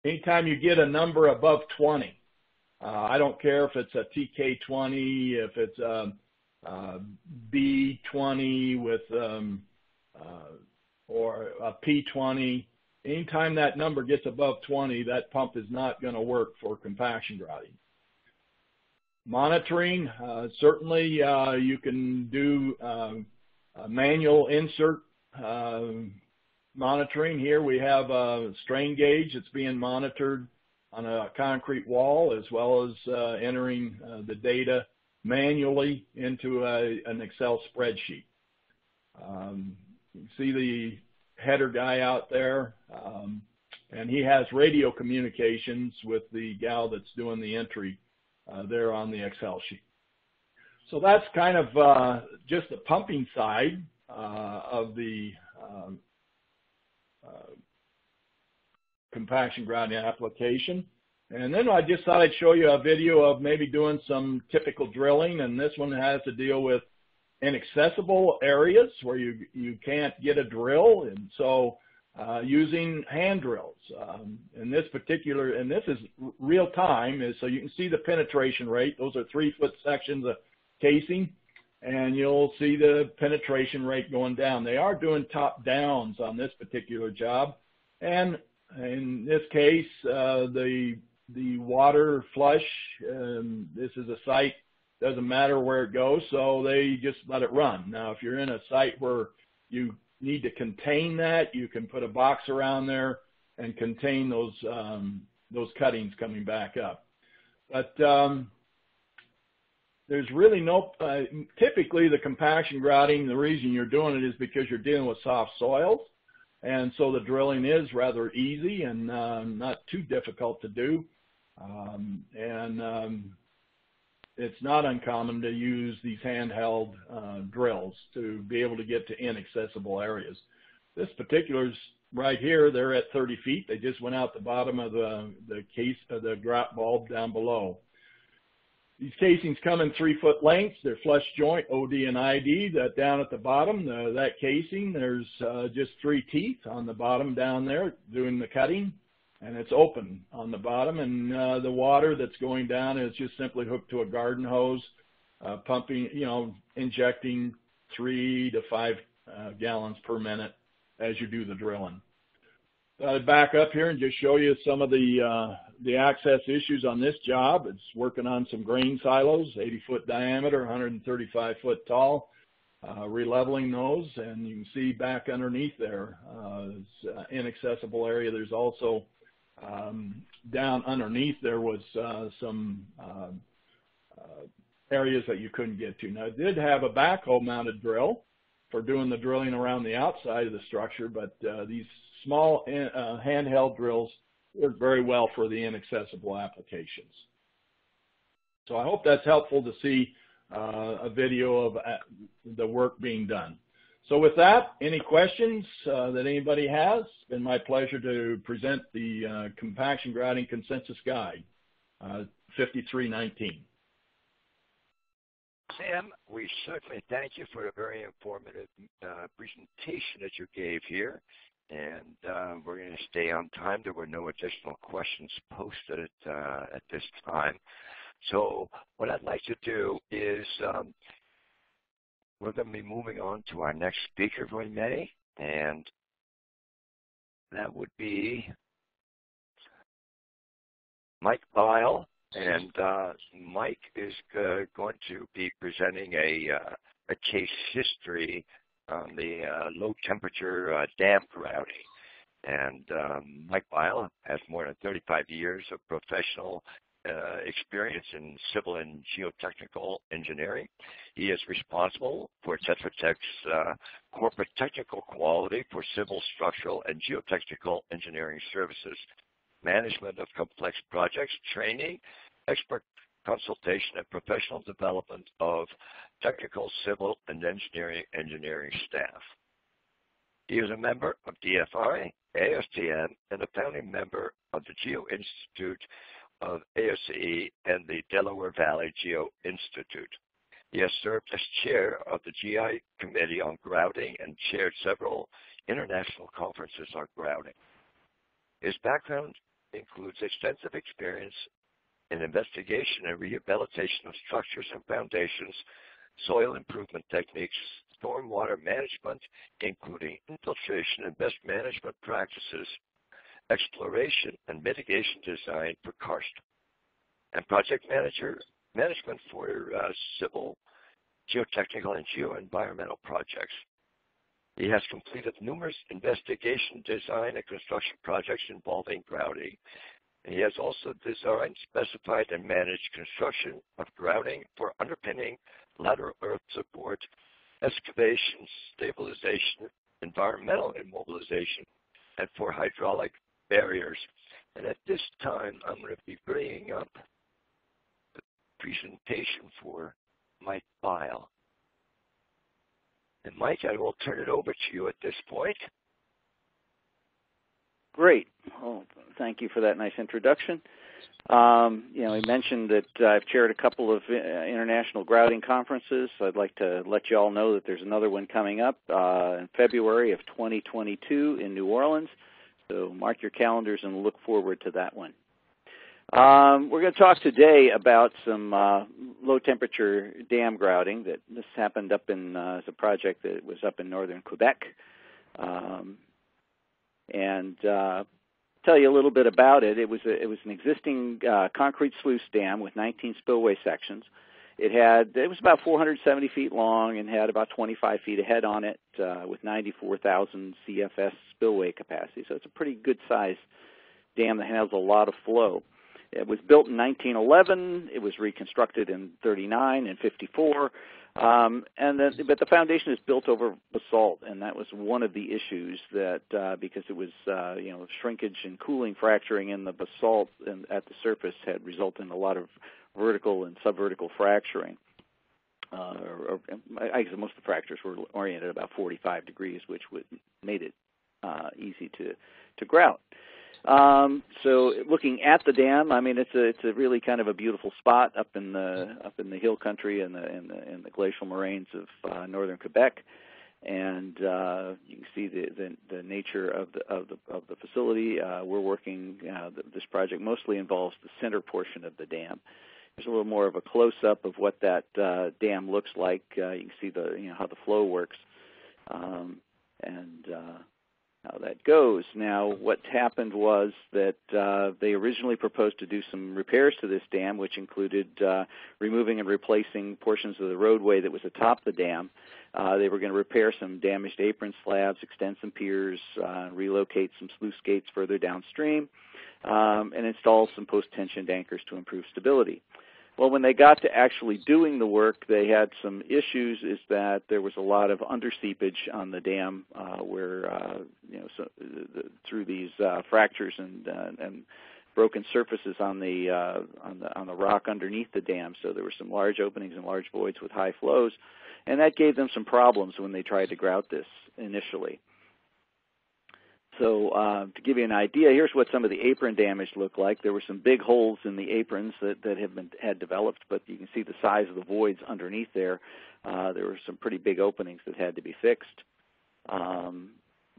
anytime you get a number above 20, uh, I don't care if it's a TK20, if it's a, a B20 with um, uh, or a P20. Anytime that number gets above 20, that pump is not going to work for compaction grouting. Monitoring, uh, certainly uh, you can do um, manual insert monitoring. Here we have a strain gauge that's being monitored on a concrete wall as well as uh, entering uh, the data manually into a, an Excel spreadsheet. Um, you see the header guy out there, um, and he has radio communications with the gal that's doing the entry uh, there on the Excel sheet. So that's kind of uh, just the pumping side uh, of the um, uh, compaction grouting application. And then I just thought I'd show you a video of maybe doing some typical drilling, and this one has to deal with inaccessible areas where you you can't get a drill, and so uh, using hand drills. Um, in this particular, and this is real time, is so you can see the penetration rate. Those are three foot sections of casing, and you'll see the penetration rate going down. They are doing top downs on this particular job, and in this case, uh, the the water flush. Um, this is a site doesn't matter where it goes, so they just let it run. Now, if you're in a site where you need to contain that, you can put a box around there and contain those um, those cuttings coming back up. But um, there's really no, uh, typically the compaction grouting, the reason you're doing it is because you're dealing with soft soils. And so the drilling is rather easy and uh, not too difficult to do. Um, and um, it's not uncommon to use these handheld uh, drills to be able to get to inaccessible areas. This particular's right here, they're at 30 feet. They just went out the bottom of the, the case, of the grout bulb down below. These casings come in three foot lengths. They're flush joint, OD and ID. That down at the bottom, the, that casing, there's uh, just three teeth on the bottom down there doing the cutting, and it's open on the bottom. And uh, the water that's going down is just simply hooked to a garden hose, uh, pumping, you know, injecting three to five uh, gallons per minute as you do the drilling. Uh, back up here and just show you some of the uh, the access issues on this job. It's working on some grain silos, 80 foot diameter, 135 foot tall, uh, releveling those, and you can see back underneath there, uh, it's uh, inaccessible area. There's also um, down underneath there was uh, some uh, uh, areas that you couldn't get to. Now, it did have a backhoe mounted drill for doing the drilling around the outside of the structure, but uh, these small uh, handheld drills work very well for the inaccessible applications. So I hope that's helpful to see a video of the work being done. So with that, any questions uh, that anybody has? It's been my pleasure to present the uh, Compaction Grouting Consensus Guide, 5319. Sam, we certainly thank you for a very informative uh, presentation that you gave here. And uh, we're going to stay on time. There were no additional questions posted uh, at this time. So what I'd like to do is um, we're going to be moving on to our next speaker for May, and that would be Mike Byle. And uh, Mike is uh, going to be presenting a, uh, a case history on the uh, low temperature uh, dam grouting. And um, Mike Byle has more than 35 years of professional uh, experience in civil and geotechnical engineering. He is responsible for Tetra Tech's uh, corporate technical quality for civil, structural, and geotechnical engineering services, management of complex projects, training, expert consultation, and professional development of technical, civil, and engineering engineering staff. He is a member of DFI, ASTM, and a founding member of the Geo Institute of ASCE and the Delaware Valley Geo Institute. He has served as chair of the GI Committee on Grouting and chaired several international conferences on grouting. His background includes extensive experience in investigation and rehabilitation of structures and foundations, soil improvement techniques, stormwater management, including infiltration and best management practices, exploration and mitigation design for karst, and project manager management for uh, civil, geotechnical, and geoenvironmental projects. He has completed numerous investigation, design, and construction projects involving grouting. And he has also designed, specified, and managed construction of grouting for underpinning, lateral earth support, excavation, stabilization, environmental immobilization, and for hydraulic barriers. And at this time, I'm going to be bringing up the presentation for Mike Byle. And Mike, I will turn it over to you at this point. Great. Well, thank you for that nice introduction. Um, you know, he mentioned that I've chaired a couple of uh, international grouting conferences. I'd like to let you all know that there's another one coming up uh, in February of 2022 in New Orleans. So mark your calendars and look forward to that one. Um, we're going to talk today about some uh, low temperature dam grouting that this happened up in uh, as a project that was up in northern Quebec. Um, and uh, tell you a little bit about it. It was a, it was an existing uh, concrete sluice dam with 19 spillway sections. It had it was about 470 feet long and had about 25 feet of head on it uh, with 94,000 CFS spillway capacity. So it's a pretty good size dam that handles a lot of flow. It was built in 1911. It was reconstructed in 39 and 54. Um, and then, but the foundation is built over basalt, and that was one of the issues that uh, because it was uh, you know shrinkage and cooling fracturing in the basalt and at the surface had resulted in a lot of vertical and subvertical fracturing. Uh, or, or, I guess most of the fractures were oriented about 45 degrees, which would made it uh, easy to to grout. Um, so looking at the dam, I mean it's a it's a really kind of a beautiful spot up in the up in the hill country and the in the the glacial moraines of uh, northern Quebec, and uh, you can see the, the the nature of the of the of the facility. Uh, we're working uh, this project mostly involves the center portion of the dam. There's a little more of a close up of what that uh, dam looks like. Uh, you can see the you know how the flow works, um, and uh, how that goes. Now, what happened was that uh, they originally proposed to do some repairs to this dam, which included uh, removing and replacing portions of the roadway that was atop the dam. Uh, they were going to repair some damaged apron slabs, extend some piers, uh, relocate some sluice gates further downstream, um, and install some post-tensioned anchors to improve stability. Well, when they got to actually doing the work, they had some issues. Is that there was a lot of underseepage on the dam, uh, where uh, you know so, the, through these uh, fractures and uh, and broken surfaces on the uh, on the on the rock underneath the dam. So there were some large openings and large voids with high flows, and that gave them some problems when they tried to grout this initially. So uh, to give you an idea, here's what some of the apron damage looked like. There were some big holes in the aprons that, that have been had developed, but you can see the size of the voids underneath there. Uh, there were some pretty big openings that had to be fixed. Um,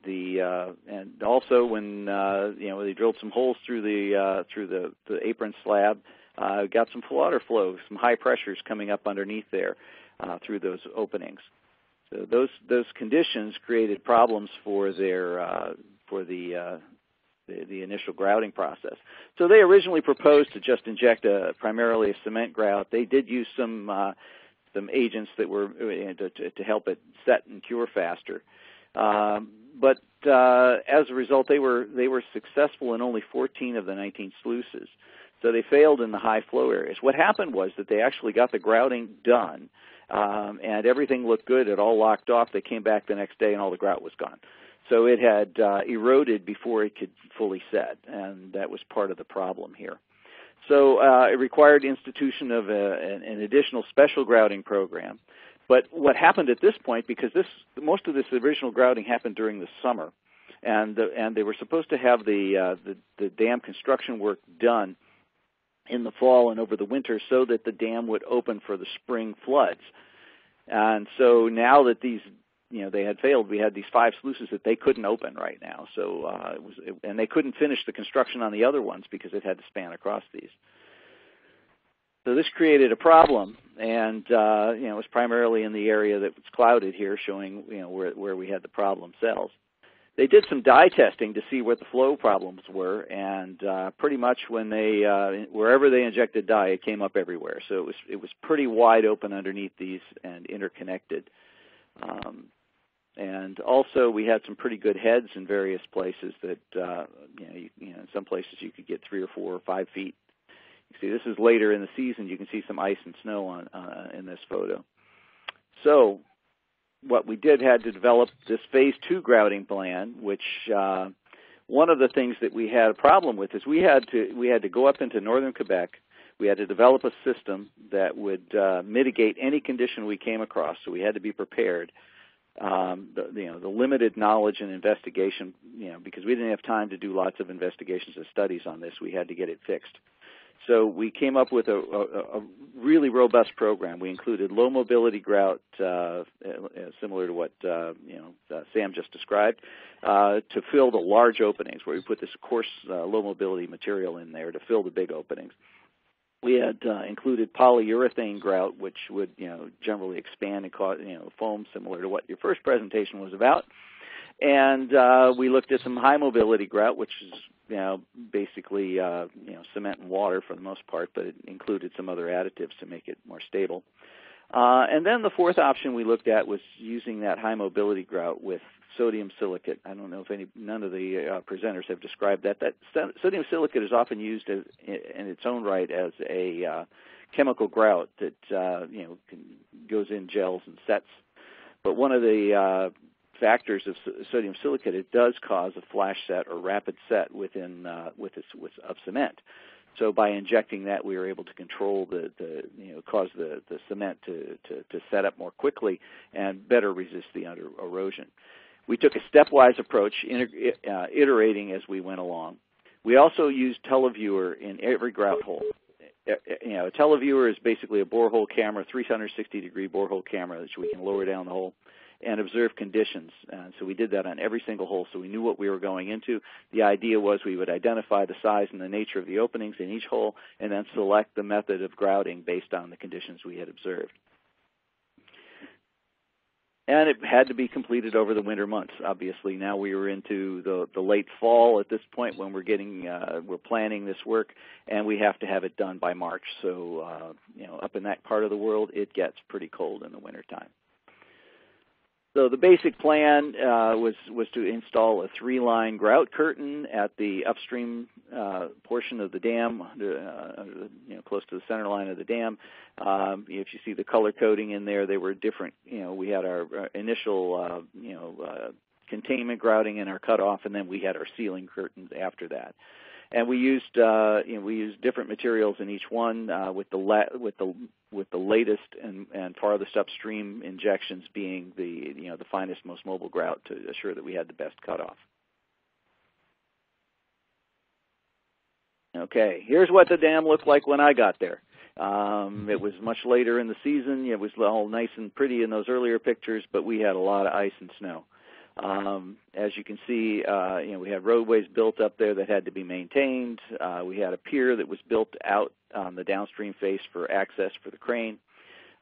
the uh, and also when uh, you know they drilled some holes through the uh, through the, the apron slab, uh, got some water flow, some high pressures coming up underneath there uh, through those openings. So those those conditions created problems for their uh, for the, uh, the, the initial grouting process. So they originally proposed to just inject a primarily a cement grout. They did use some uh, some agents that were uh, to, to help it set and cure faster. Um, but uh, as a result, they were they were successful in only 14 of the 19 sluices. So they failed in the high flow areas. What happened was that they actually got the grouting done, um, and everything looked good. It all locked off. They came back the next day, and all the grout was gone. So it had uh, eroded before it could fully set, and that was part of the problem here. So uh, it required institution of a, an, an, additional special grouting program. But what happened at this point, because this most of this original grouting happened during the summer, and the, and they were supposed to have the, uh, the the dam construction work done in the fall and over the winter, so that the dam would open for the spring floods. And so now that these you know they had failed. We had these five sluices that they couldn't open right now. So uh, it was, it, and they couldn't finish the construction on the other ones because it had to span across these. So this created a problem, and uh, you know it was primarily in the area that was clouded here, showing you know where where we had the problem cells. They did some dye testing to see what the flow problems were, and uh, pretty much when they uh, wherever they injected dye, it came up everywhere. So it was it was pretty wide open underneath these and interconnected. Um, and also we had some pretty good heads in various places that uh, you, know, you, you know in some places you could get three or four or five feet. You see, this is later in the season. You can see some ice and snow on uh, in this photo. So what we did had to develop this phase two grouting plan, which uh, one of the things that we had a problem with is we had to we had to go up into northern Quebec. We had to develop a system that would uh, mitigate any condition we came across. So we had to be prepared um, the, you know the limited knowledge and investigation, you know, because we didn't have time to do lots of investigations and studies on this. We had to get it fixed. So we came up with a, a, a really robust program. We included low mobility grout, uh, uh, similar to what uh, you know uh, Sam just described, uh, to fill the large openings, where we put this coarse uh, low mobility material in there to fill the big openings we had uh, included polyurethane grout, which would you know generally expand and cause you know foam, similar to what your first presentation was about. And uh, we looked at some high mobility grout, which is you know basically uh, you know cement and water for the most part, but it included some other additives to make it more stable. Uh, and then the fourth option we looked at was using that high mobility grout with sodium silicate. I don't know if any none of the uh, presenters have described that. That sodium silicate is often used as, in its own right as a uh, chemical grout that uh, you know can, goes in gels and sets. But one of the uh, factors of sodium silicate it does cause a flash set or rapid set within uh, with, this, with of cement. So by injecting that, we were able to control the, the you know, cause the, the cement to, to, to set up more quickly and better resist the under erosion. We took a stepwise approach, uh, iterating as we went along. We also used televiewer in every grout hole. You know, a televiewer is basically a borehole camera, 360 degree borehole camera that we can lower down the hole and observe conditions. And so we did that on every single hole so we knew what we were going into. The idea was we would identify the size and the nature of the openings in each hole and then select the method of grouting based on the conditions we had observed and it had to be completed over the winter months. Obviously, now we were into the the late fall at this point when we're getting uh, we're planning this work, and we have to have it done by March. So uh, you know, up in that part of the world, it gets pretty cold in the wintertime. So the basic plan uh, was was to install a three-line grout curtain at the upstream uh, portion of the dam, uh, you know, close to the center line of the dam. Um, if you see the color coding in there, they were different. You know, we had our, our initial, uh, you know, uh, containment grouting and our cutoff, and then we had our sealing curtains after that and we used uh, you know, we used different materials in each one uh, with the la- with the with the latest and, and farthest upstream injections being the you know the finest most mobile grout to assure that we had the best cutoff. Okay, here's what the dam looked like when I got there. Um, it was much later in the season. It was all nice and pretty in those earlier pictures, but we had a lot of ice and snow. Um, as you can see, uh, you know, we had roadways built up there that had to be maintained. Uh, we had a pier that was built out on the downstream face for access for the crane.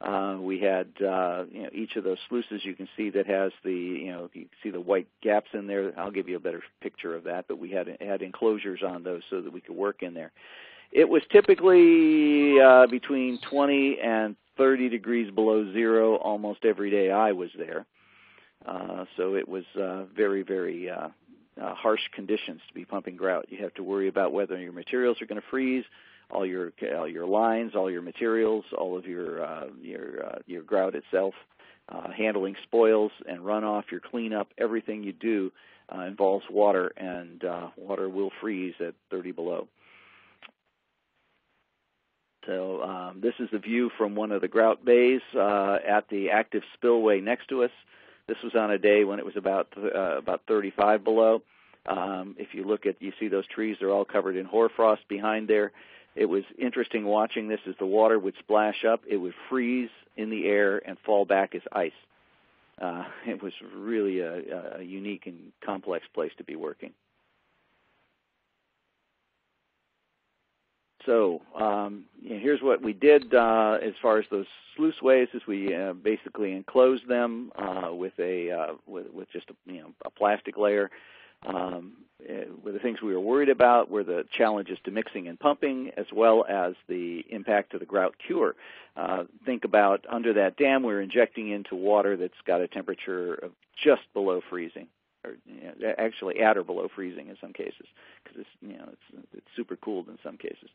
Uh, we had uh, you know each of those sluices you can see that has the you know you can see the white gaps in there. I'll give you a better picture of that, but we had had enclosures on those so that we could work in there. It was typically uh, between 20 and 30 degrees below zero almost every day I was there. Uh, so it was uh, very, very uh, uh, harsh conditions to be pumping grout. You have to worry about whether your materials are going to freeze, all your all your lines, all your materials, all of your uh, your uh, your grout itself, uh, handling spoils and runoff, your cleanup, everything you do uh, involves water, and uh, water will freeze at 30 below. So um, this is the view from one of the grout bays uh, at the active spillway next to us. This was on a day when it was about uh, about 35 below. Um, if you look at, you see those trees; they're all covered in hoarfrost behind there. It was interesting watching this as the water would splash up. It would freeze in the air and fall back as ice. Uh, it was really a, a unique and complex place to be working. So um, here's what we did uh, as far as those sluiceways is we uh, basically enclosed them uh, with a uh, with, with, just a, you know a plastic layer. Um, uh, the things we were worried about were the challenges to mixing and pumping, as well as the impact to the grout cure. Uh, think about under that dam, we're injecting into water that's got a temperature of just below freezing, or you know, actually at or below freezing in some cases, because it's you know it's, it's super cooled in some cases.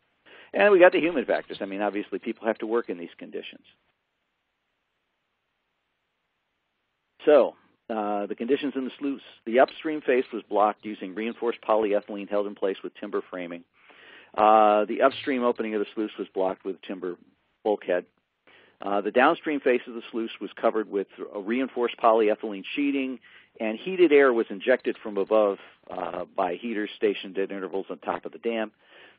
And we got the human factors. I mean, obviously, people have to work in these conditions. So, uh, the conditions in the sluice. The upstream face was blocked using reinforced polyethylene held in place with timber framing. Uh, the upstream opening of the sluice was blocked with timber bulkhead. Uh, the downstream face of the sluice was covered with a reinforced polyethylene sheeting, and heated air was injected from above uh, by heaters stationed at intervals on top of the dam.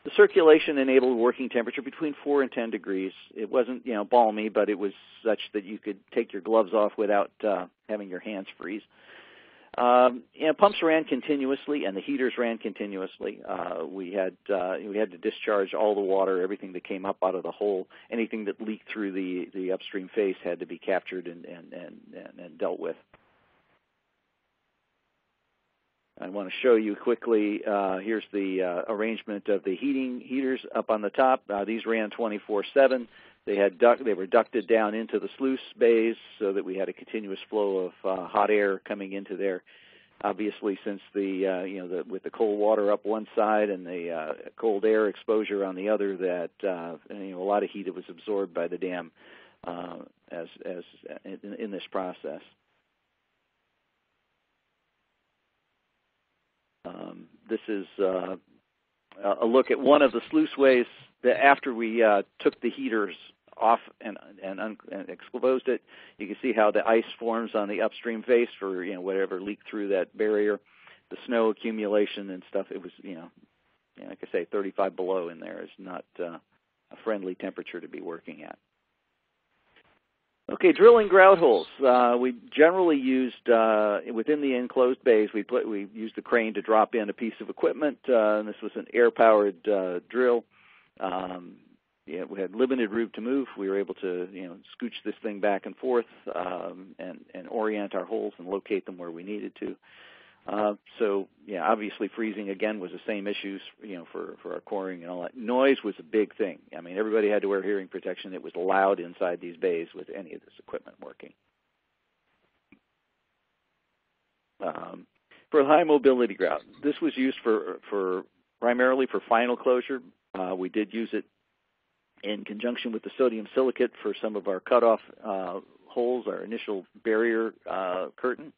The circulation enabled working temperature between 4 and 10 degrees. It wasn't, you know, balmy, but it was such that you could take your gloves off without uh, having your hands freeze. Um, know, pumps ran continuously, and the heaters ran continuously. Uh, we had uh, we had to discharge all the water, everything that came up out of the hole, anything that leaked through the the upstream face had to be captured and and and, and dealt with. I want to show you quickly. Uh, here's the uh, arrangement of the heating heaters up on the top. Uh, these ran 24/7. They had duct, they were ducted down into the sluice bays so that we had a continuous flow of uh, hot air coming into there. Obviously, since the uh, you know the, with the cold water up one side and the uh, cold air exposure on the other, that you know a lot of heat was absorbed by the dam as as in, in this process. Um, this is uh, a look at one of the sluiceways that after we uh, took the heaters off and, and, un- and exposed it, you can see how the ice forms on the upstream face for you know whatever leaked through that barrier, the snow accumulation and stuff. It was you know, like I say, 35 below in there is not uh, a friendly temperature to be working at. Okay, drilling grout holes. Uh, we generally used uh, within the enclosed bays. We put we used the crane to drop in a piece of equipment, uh, and this was an air-powered uh, drill. Um, yeah, we had limited room to move. We were able to you know scooch this thing back and forth um, and and orient our holes and locate them where we needed to. Uh, so yeah, obviously freezing again was the same issues, you know, for for our coring and all that. Noise was a big thing. I mean, everybody had to wear hearing protection. It was loud inside these bays with any of this equipment working. Um, for high mobility grout, this was used for for primarily for final closure. Uh, we did use it in conjunction with the sodium silicate for some of our cutoff uh, holes, our initial barrier uh, curtain.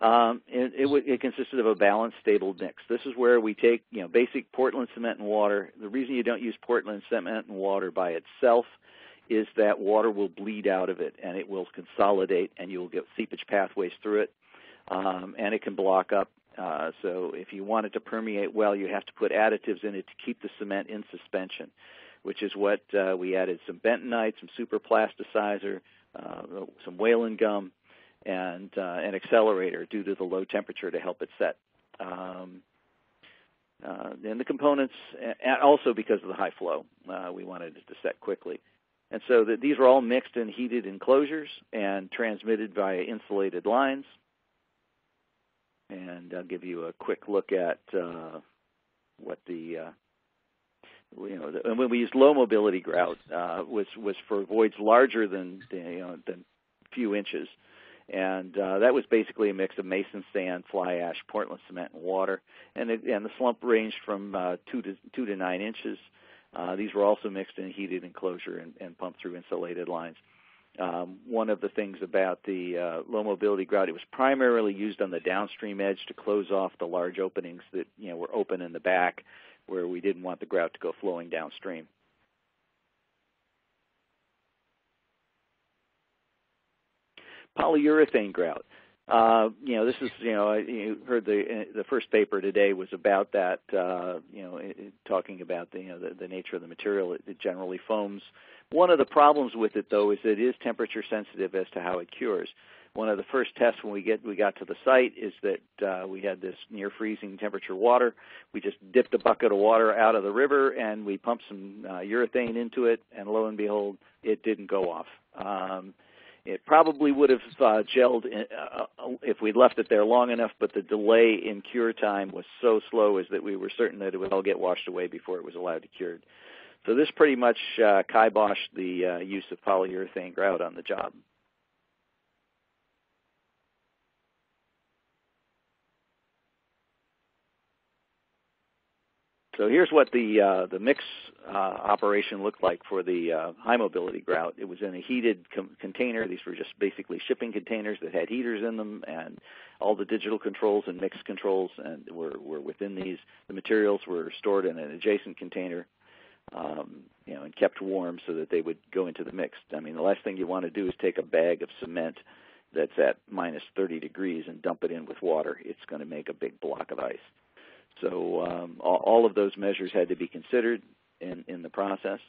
Um, it, it, it, consisted of a balanced, stable mix. This is where we take, you know, basic Portland cement and water. The reason you don't use Portland cement and water by itself is that water will bleed out of it and it will consolidate and you'll get seepage pathways through it, um, and it can block up. Uh, so if you want it to permeate well, you have to put additives in it to keep the cement in suspension, which is what uh, we added some bentonite, some super plasticizer, uh, some welan gum, and uh, an accelerator due to the low temperature to help it set. Um, uh, and the components, and also because of the high flow, uh, we wanted it to set quickly. And so the, these were all mixed in heated enclosures and transmitted via insulated lines. And I'll give you a quick look at uh, what the uh, you know, and when we used low mobility grout uh, was was for voids larger than you know than few inches, and uh, that was basically a mix of mason sand, fly ash, Portland cement, and water. And it, and the slump ranged from uh, two to two to nine inches. Uh, these were also mixed in a heated enclosure and, and pumped through insulated lines. Um, one of the things about the uh, low mobility grout, it was primarily used on the downstream edge to close off the large openings that you know were open in the back, where we didn't want the grout to go flowing downstream. Polyurethane grout. Uh, you know, this is you know you heard the the first paper today was about that. Uh, you know, talking about the you know the, the nature of the material. It, it generally foams. One of the problems with it though is it is temperature sensitive as to how it cures. One of the first tests when we get we got to the site is that uh, we had this near freezing temperature water. We just dipped a bucket of water out of the river and we pumped some uh, urethane into it, and lo and behold, it didn't go off. Um, it probably would have uh, gelled in, uh, uh, if we'd left it there long enough, but the delay in cure time was so slow as that we were certain that it would all get washed away before it was allowed to cure. So this pretty much uh, kiboshed the uh, use of polyurethane grout on the job. So here's what the uh, the mix uh, operation looked like for the uh, high mobility grout. It was in a heated com- container. These were just basically shipping containers that had heaters in them, and all the digital controls and mix controls and were were within these. The materials were stored in an adjacent container, um, you know, and kept warm so that they would go into the mix. I mean, the last thing you want to do is take a bag of cement that's at minus 30 degrees and dump it in with water. It's going to make a big block of ice. So um, all, of those measures had to be considered in, in the process.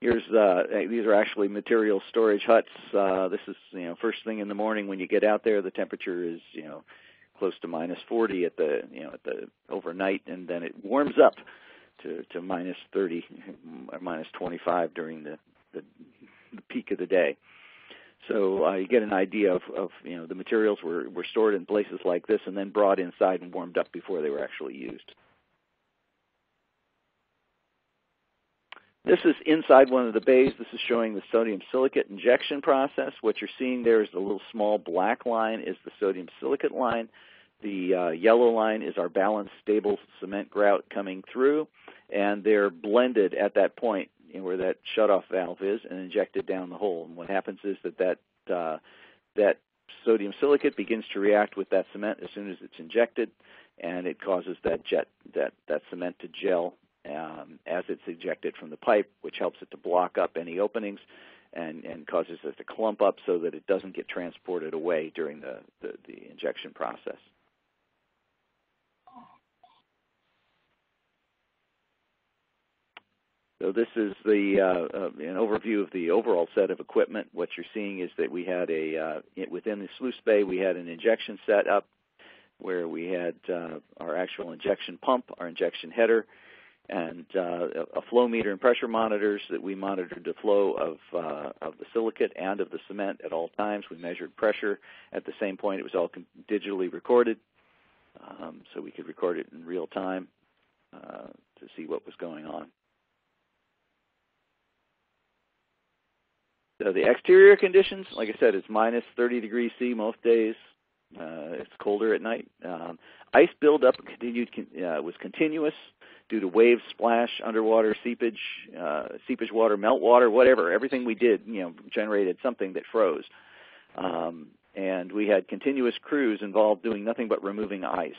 Here's uh, these are actually material storage huts. Uh, this is you know first thing in the morning when you get out there. The temperature is you know close to minus 40 at the you know at the overnight, and then it warms up to to minus 30 or minus 25 during the, the the peak of the day. So uh, you get an idea of, of you know the materials were, were stored in places like this and then brought inside and warmed up before they were actually used. This is inside one of the bays. This is showing the sodium silicate injection process. What you're seeing there is the little small black line is the sodium silicate line. The uh, yellow line is our balanced stable cement grout coming through, and they're blended at that point you where that shutoff valve is and inject it down the hole. And what happens is that that uh, that sodium silicate begins to react with that cement as soon as it's injected, and it causes that jet that that cement to gel um, as it's ejected from the pipe, which helps it to block up any openings and, and causes it to clump up so that it doesn't get transported away during the, the, the injection process. So this is the uh, uh, an overview of the overall set of equipment. What you're seeing is that we had a uh, within the sluice bay we had an injection set up where we had uh, our actual injection pump, our injection header, and uh, a flow meter and pressure monitors that we monitored the flow of uh, of the silicate and of the cement at all times. We measured pressure at the same point. It was all digitally recorded, um, so we could record it in real time to see what was going on. Uh, the exterior conditions, like I said, it's minus 30 degrees C most days. Uh, it's colder at night. Um, ice buildup continued uh, was continuous due to waves, splash, underwater seepage, uh, seepage water, meltwater, whatever. Everything we did, you know, generated something that froze. Um, and we had continuous crews involved doing nothing but removing ice.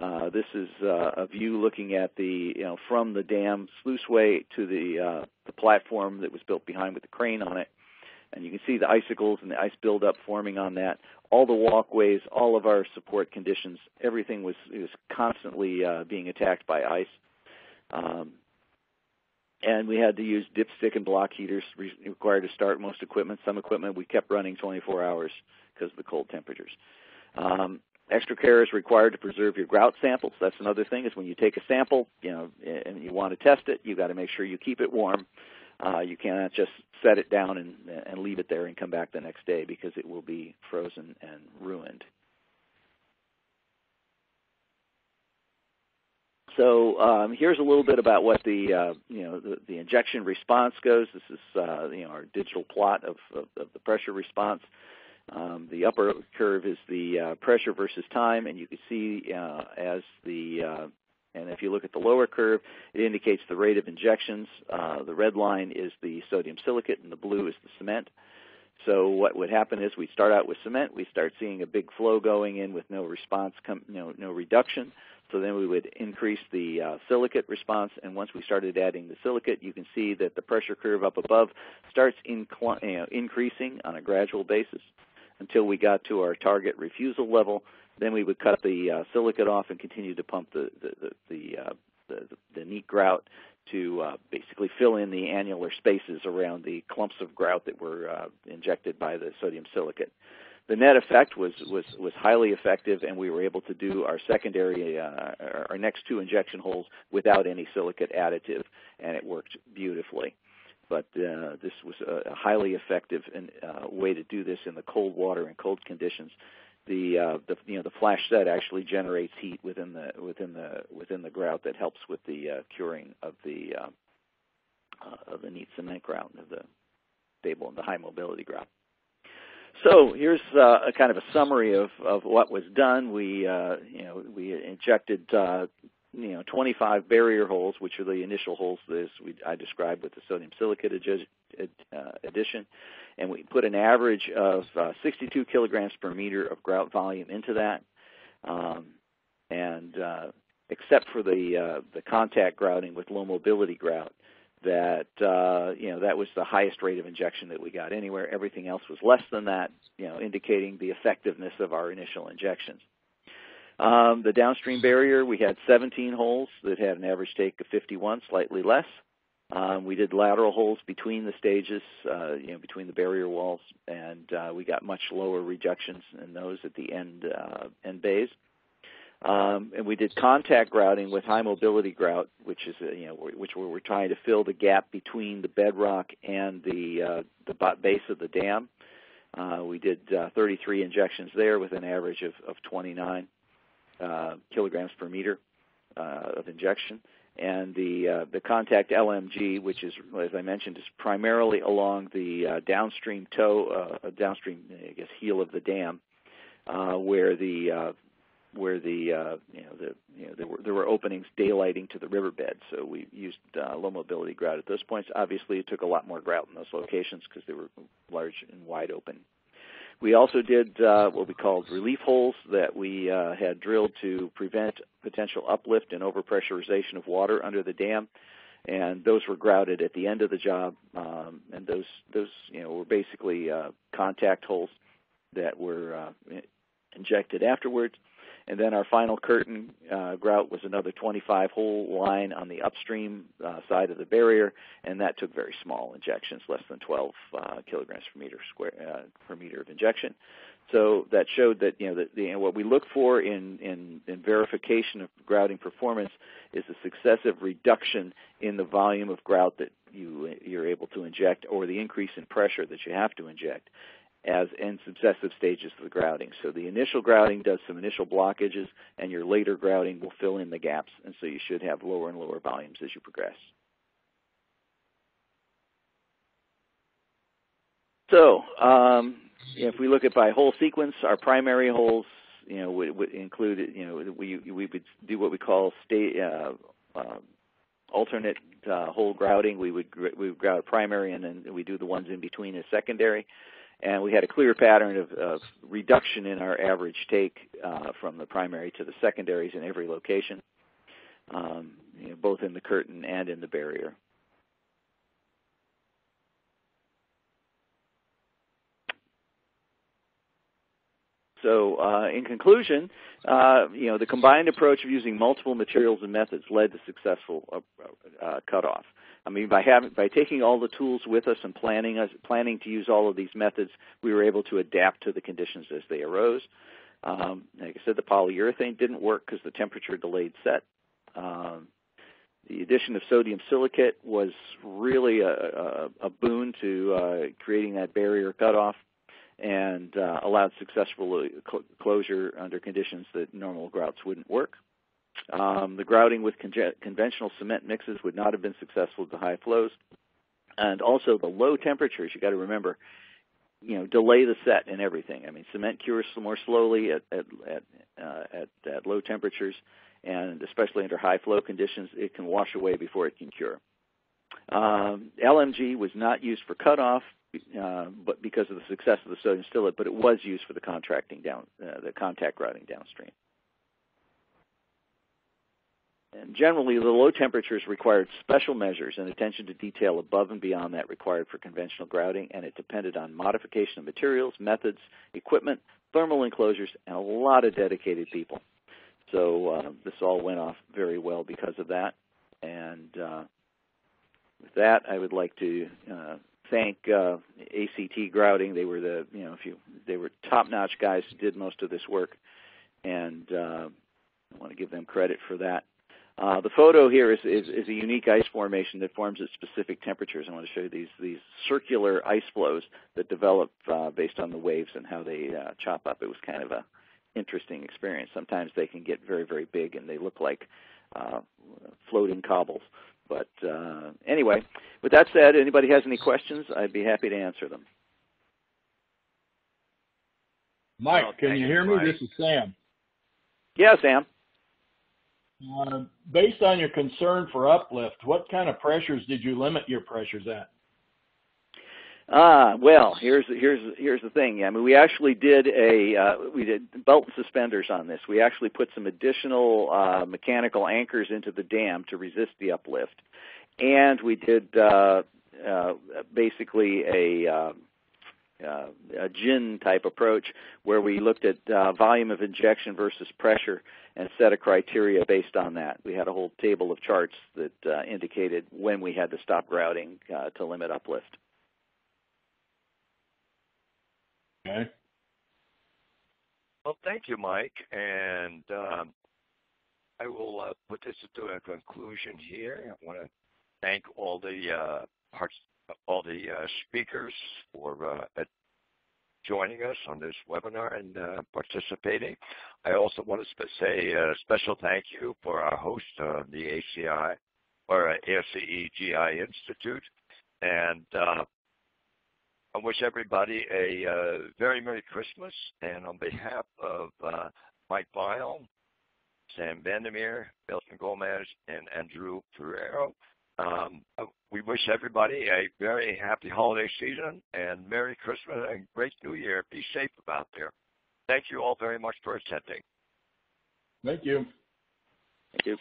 Uh, this is uh, a view looking at the, you know, from the dam sluiceway to the uh, the platform that was built behind with the crane on it, and you can see the icicles and the ice buildup forming on that. All the walkways, all of our support conditions, everything was was constantly uh, being attacked by ice. Um, and we had to use dipstick and block heaters re- required to start most equipment. Some equipment we kept running 24 hours because of the cold temperatures. Um, extra care is required to preserve your grout samples. That's another thing is when you take a sample, you know, and you want to test it, you've got to make sure you keep it warm. Uh, you cannot just set it down and, and leave it there and come back the next day because it will be frozen and ruined. So um, here's a little bit about what the uh, you know the, the, injection response goes. This is uh, you know our digital plot of, of, of the pressure response. Um, the upper curve is the uh, pressure versus time, and you can see uh, as the uh, and if you look at the lower curve, it indicates the rate of injections. Uh, the red line is the sodium silicate, and the blue is the cement. So what would happen is we start out with cement. We start seeing a big flow going in with no response, no, no reduction. So then we would increase the uh, silicate response, and once we started adding the silicate, you can see that the pressure curve up above starts you know, increasing on a gradual basis until we got to our target refusal level. Then we would cut the uh, silicate off and continue to pump the the the, the, uh, the, the neat grout to uh, basically fill in the annular spaces around the clumps of grout that were uh, injected by the sodium silicate the net effect was was was highly effective, and we were able to do our secondary, uh, our next two injection holes without any silicate additive, and it worked beautifully. But uh, this was a highly effective uh, way to do this in the cold water and cold conditions. The, uh, the you know the flash set actually generates heat within the within the within the grout that helps with the uh, curing of the uh, uh, of the neat cement grout of the stable and the high mobility grout. So here's uh, a kind of a summary of, of what was done. We, uh, you know, we injected, uh, you know, 25 barrier holes, which are the initial holes we, I described with the sodium silicate uh, addition, and we put an average of uh, 62 kilograms per meter of grout volume into that. Um, and uh, except for the the contact grouting with low mobility grout, that uh, you know that was the highest rate of injection that we got anywhere. Everything else was less than that, you know, indicating the effectiveness of our initial injections. Um, the downstream barrier, we had 17 holes that had an average take of 51, slightly less. Um, we did lateral holes between the stages, uh, you know, between the barrier walls, and uh, we got much lower rejections in those at the end uh, end bays. Um, and we did contact grouting with high mobility grout, which is a, you know which where we're trying to fill the gap between the bedrock and the uh, the base of the dam. Uh, we did uh, 33 injections there with an average of, of 29 uh, kilograms per meter uh, of injection. And the uh, the contact LMG, which is as I mentioned, is primarily along the downstream toe, downstream I guess heel of the dam, where the where the uh, you know the you know there were there were openings daylighting to the riverbed, so we used uh, low mobility grout at those points. Obviously, it took a lot more grout in those locations because they were large and wide open. We also did uh, what we called relief holes that we uh, had drilled to prevent potential uplift and overpressurization of water under the dam, and those were grouted at the end of the job. Um, and those those you know were basically uh, contact holes that were uh, injected afterwards. And then our final curtain uh, grout was another 25 hole line on the upstream uh, side of the barrier, and that took very small injections, less than 12 uh, kilograms per meter square uh, per meter of injection. So that showed that you know, that the, what we look for in, in, in verification of grouting performance is a successive reduction in the volume of grout that you you're able to inject, or the increase in pressure that you have to inject as in successive stages of the grouting. So the initial grouting does some initial blockages, and your later grouting will fill in the gaps, and so you should have lower and lower volumes as you progress. So um, if we look at by hole sequence, our primary holes, you know, would, would include, you know, we we would do what we call state uh, uh, alternate uh, hole grouting. We would we would grout primary, and then we do the ones in between as secondary. And we had a clear pattern of, of reduction in our average take uh, from the primary to the secondaries in every location, um, you know, both in the curtain and in the barrier. So uh, in conclusion, uh, you know, the combined approach of using multiple materials and methods led to successful uh, uh, cutoff. I mean, by having by taking all the tools with us and planning us planning to use all of these methods, we were able to adapt to the conditions as they arose. Um, like I said, the polyurethane didn't work because the temperature delayed set. Um, the addition of sodium silicate was really a, a, a boon to uh, creating that barrier cutoff and uh, allowed successful cl- closure under conditions that normal grouts wouldn't work. Um, the grouting with con- conventional cement mixes would not have been successful at the high flows. And also the low temperatures, you got to remember, you know, delay the set and everything. I mean, cement cures more slowly at at at, uh, at, at low temperatures, and especially under high flow conditions, it can wash away before it can cure. Um, LMG was not used for cutoff uh, but because of the success of the sodium silicate, but it was used for the contracting down, uh, the contact grouting downstream. And generally, the low temperatures required special measures and attention to detail above and beyond that required for conventional grouting, and it depended on modification of materials, methods, equipment, thermal enclosures, and a lot of dedicated people. So uh, this all went off very well because of that. And uh, with that, I would like to uh, thank uh, ACT Grouting. They were the you know if you they were top-notch guys who did most of this work, and uh, I want to give them credit for that. Uh, the photo here is, is, is, a unique ice formation that forms at specific temperatures. I want to show you these these circular ice floes that develop uh, based on the waves and how they uh, chop up. It was kind of a interesting experience. Sometimes they can get very very big and they look like uh, floating cobbles. But uh, anyway, with that said, anybody has any questions, I'd be happy to answer them. Mike, oh, can you hear me? This is Sam. Yeah, Sam. Uh, based on your concern for uplift, what kind of pressures did you limit your pressures at? Ah, well, here's here's here's the thing. I mean, we actually did a uh, we did belt and suspenders on this. We actually put some additional uh, mechanical anchors into the dam to resist the uplift, and we did uh, uh, basically a uh, uh, a GIN type approach where we looked at uh, volume of injection versus pressure and set a criteria based on that. We had a whole table of charts that uh, indicated when we had to stop grouting uh, to limit uplift. Okay. Well, thank you, Mike. And um, I will uh, put this to a conclusion here. I want to thank all the uh, parts, all the uh, speakers for uh, joining us on this webinar and uh, participating. I also want to say a special thank you for our host, uh, the ACI or GI Institute, and I wish everybody a uh, very Merry Christmas. And on behalf of uh, Mike Byle, Sam Bandimere, Milton Gomez, and Andreu Ferrero, um, uh, we wish everybody a very happy holiday season and Merry Christmas and great New Year. Be safe out there. Thank you all very much for attending. Thank you. Thank you.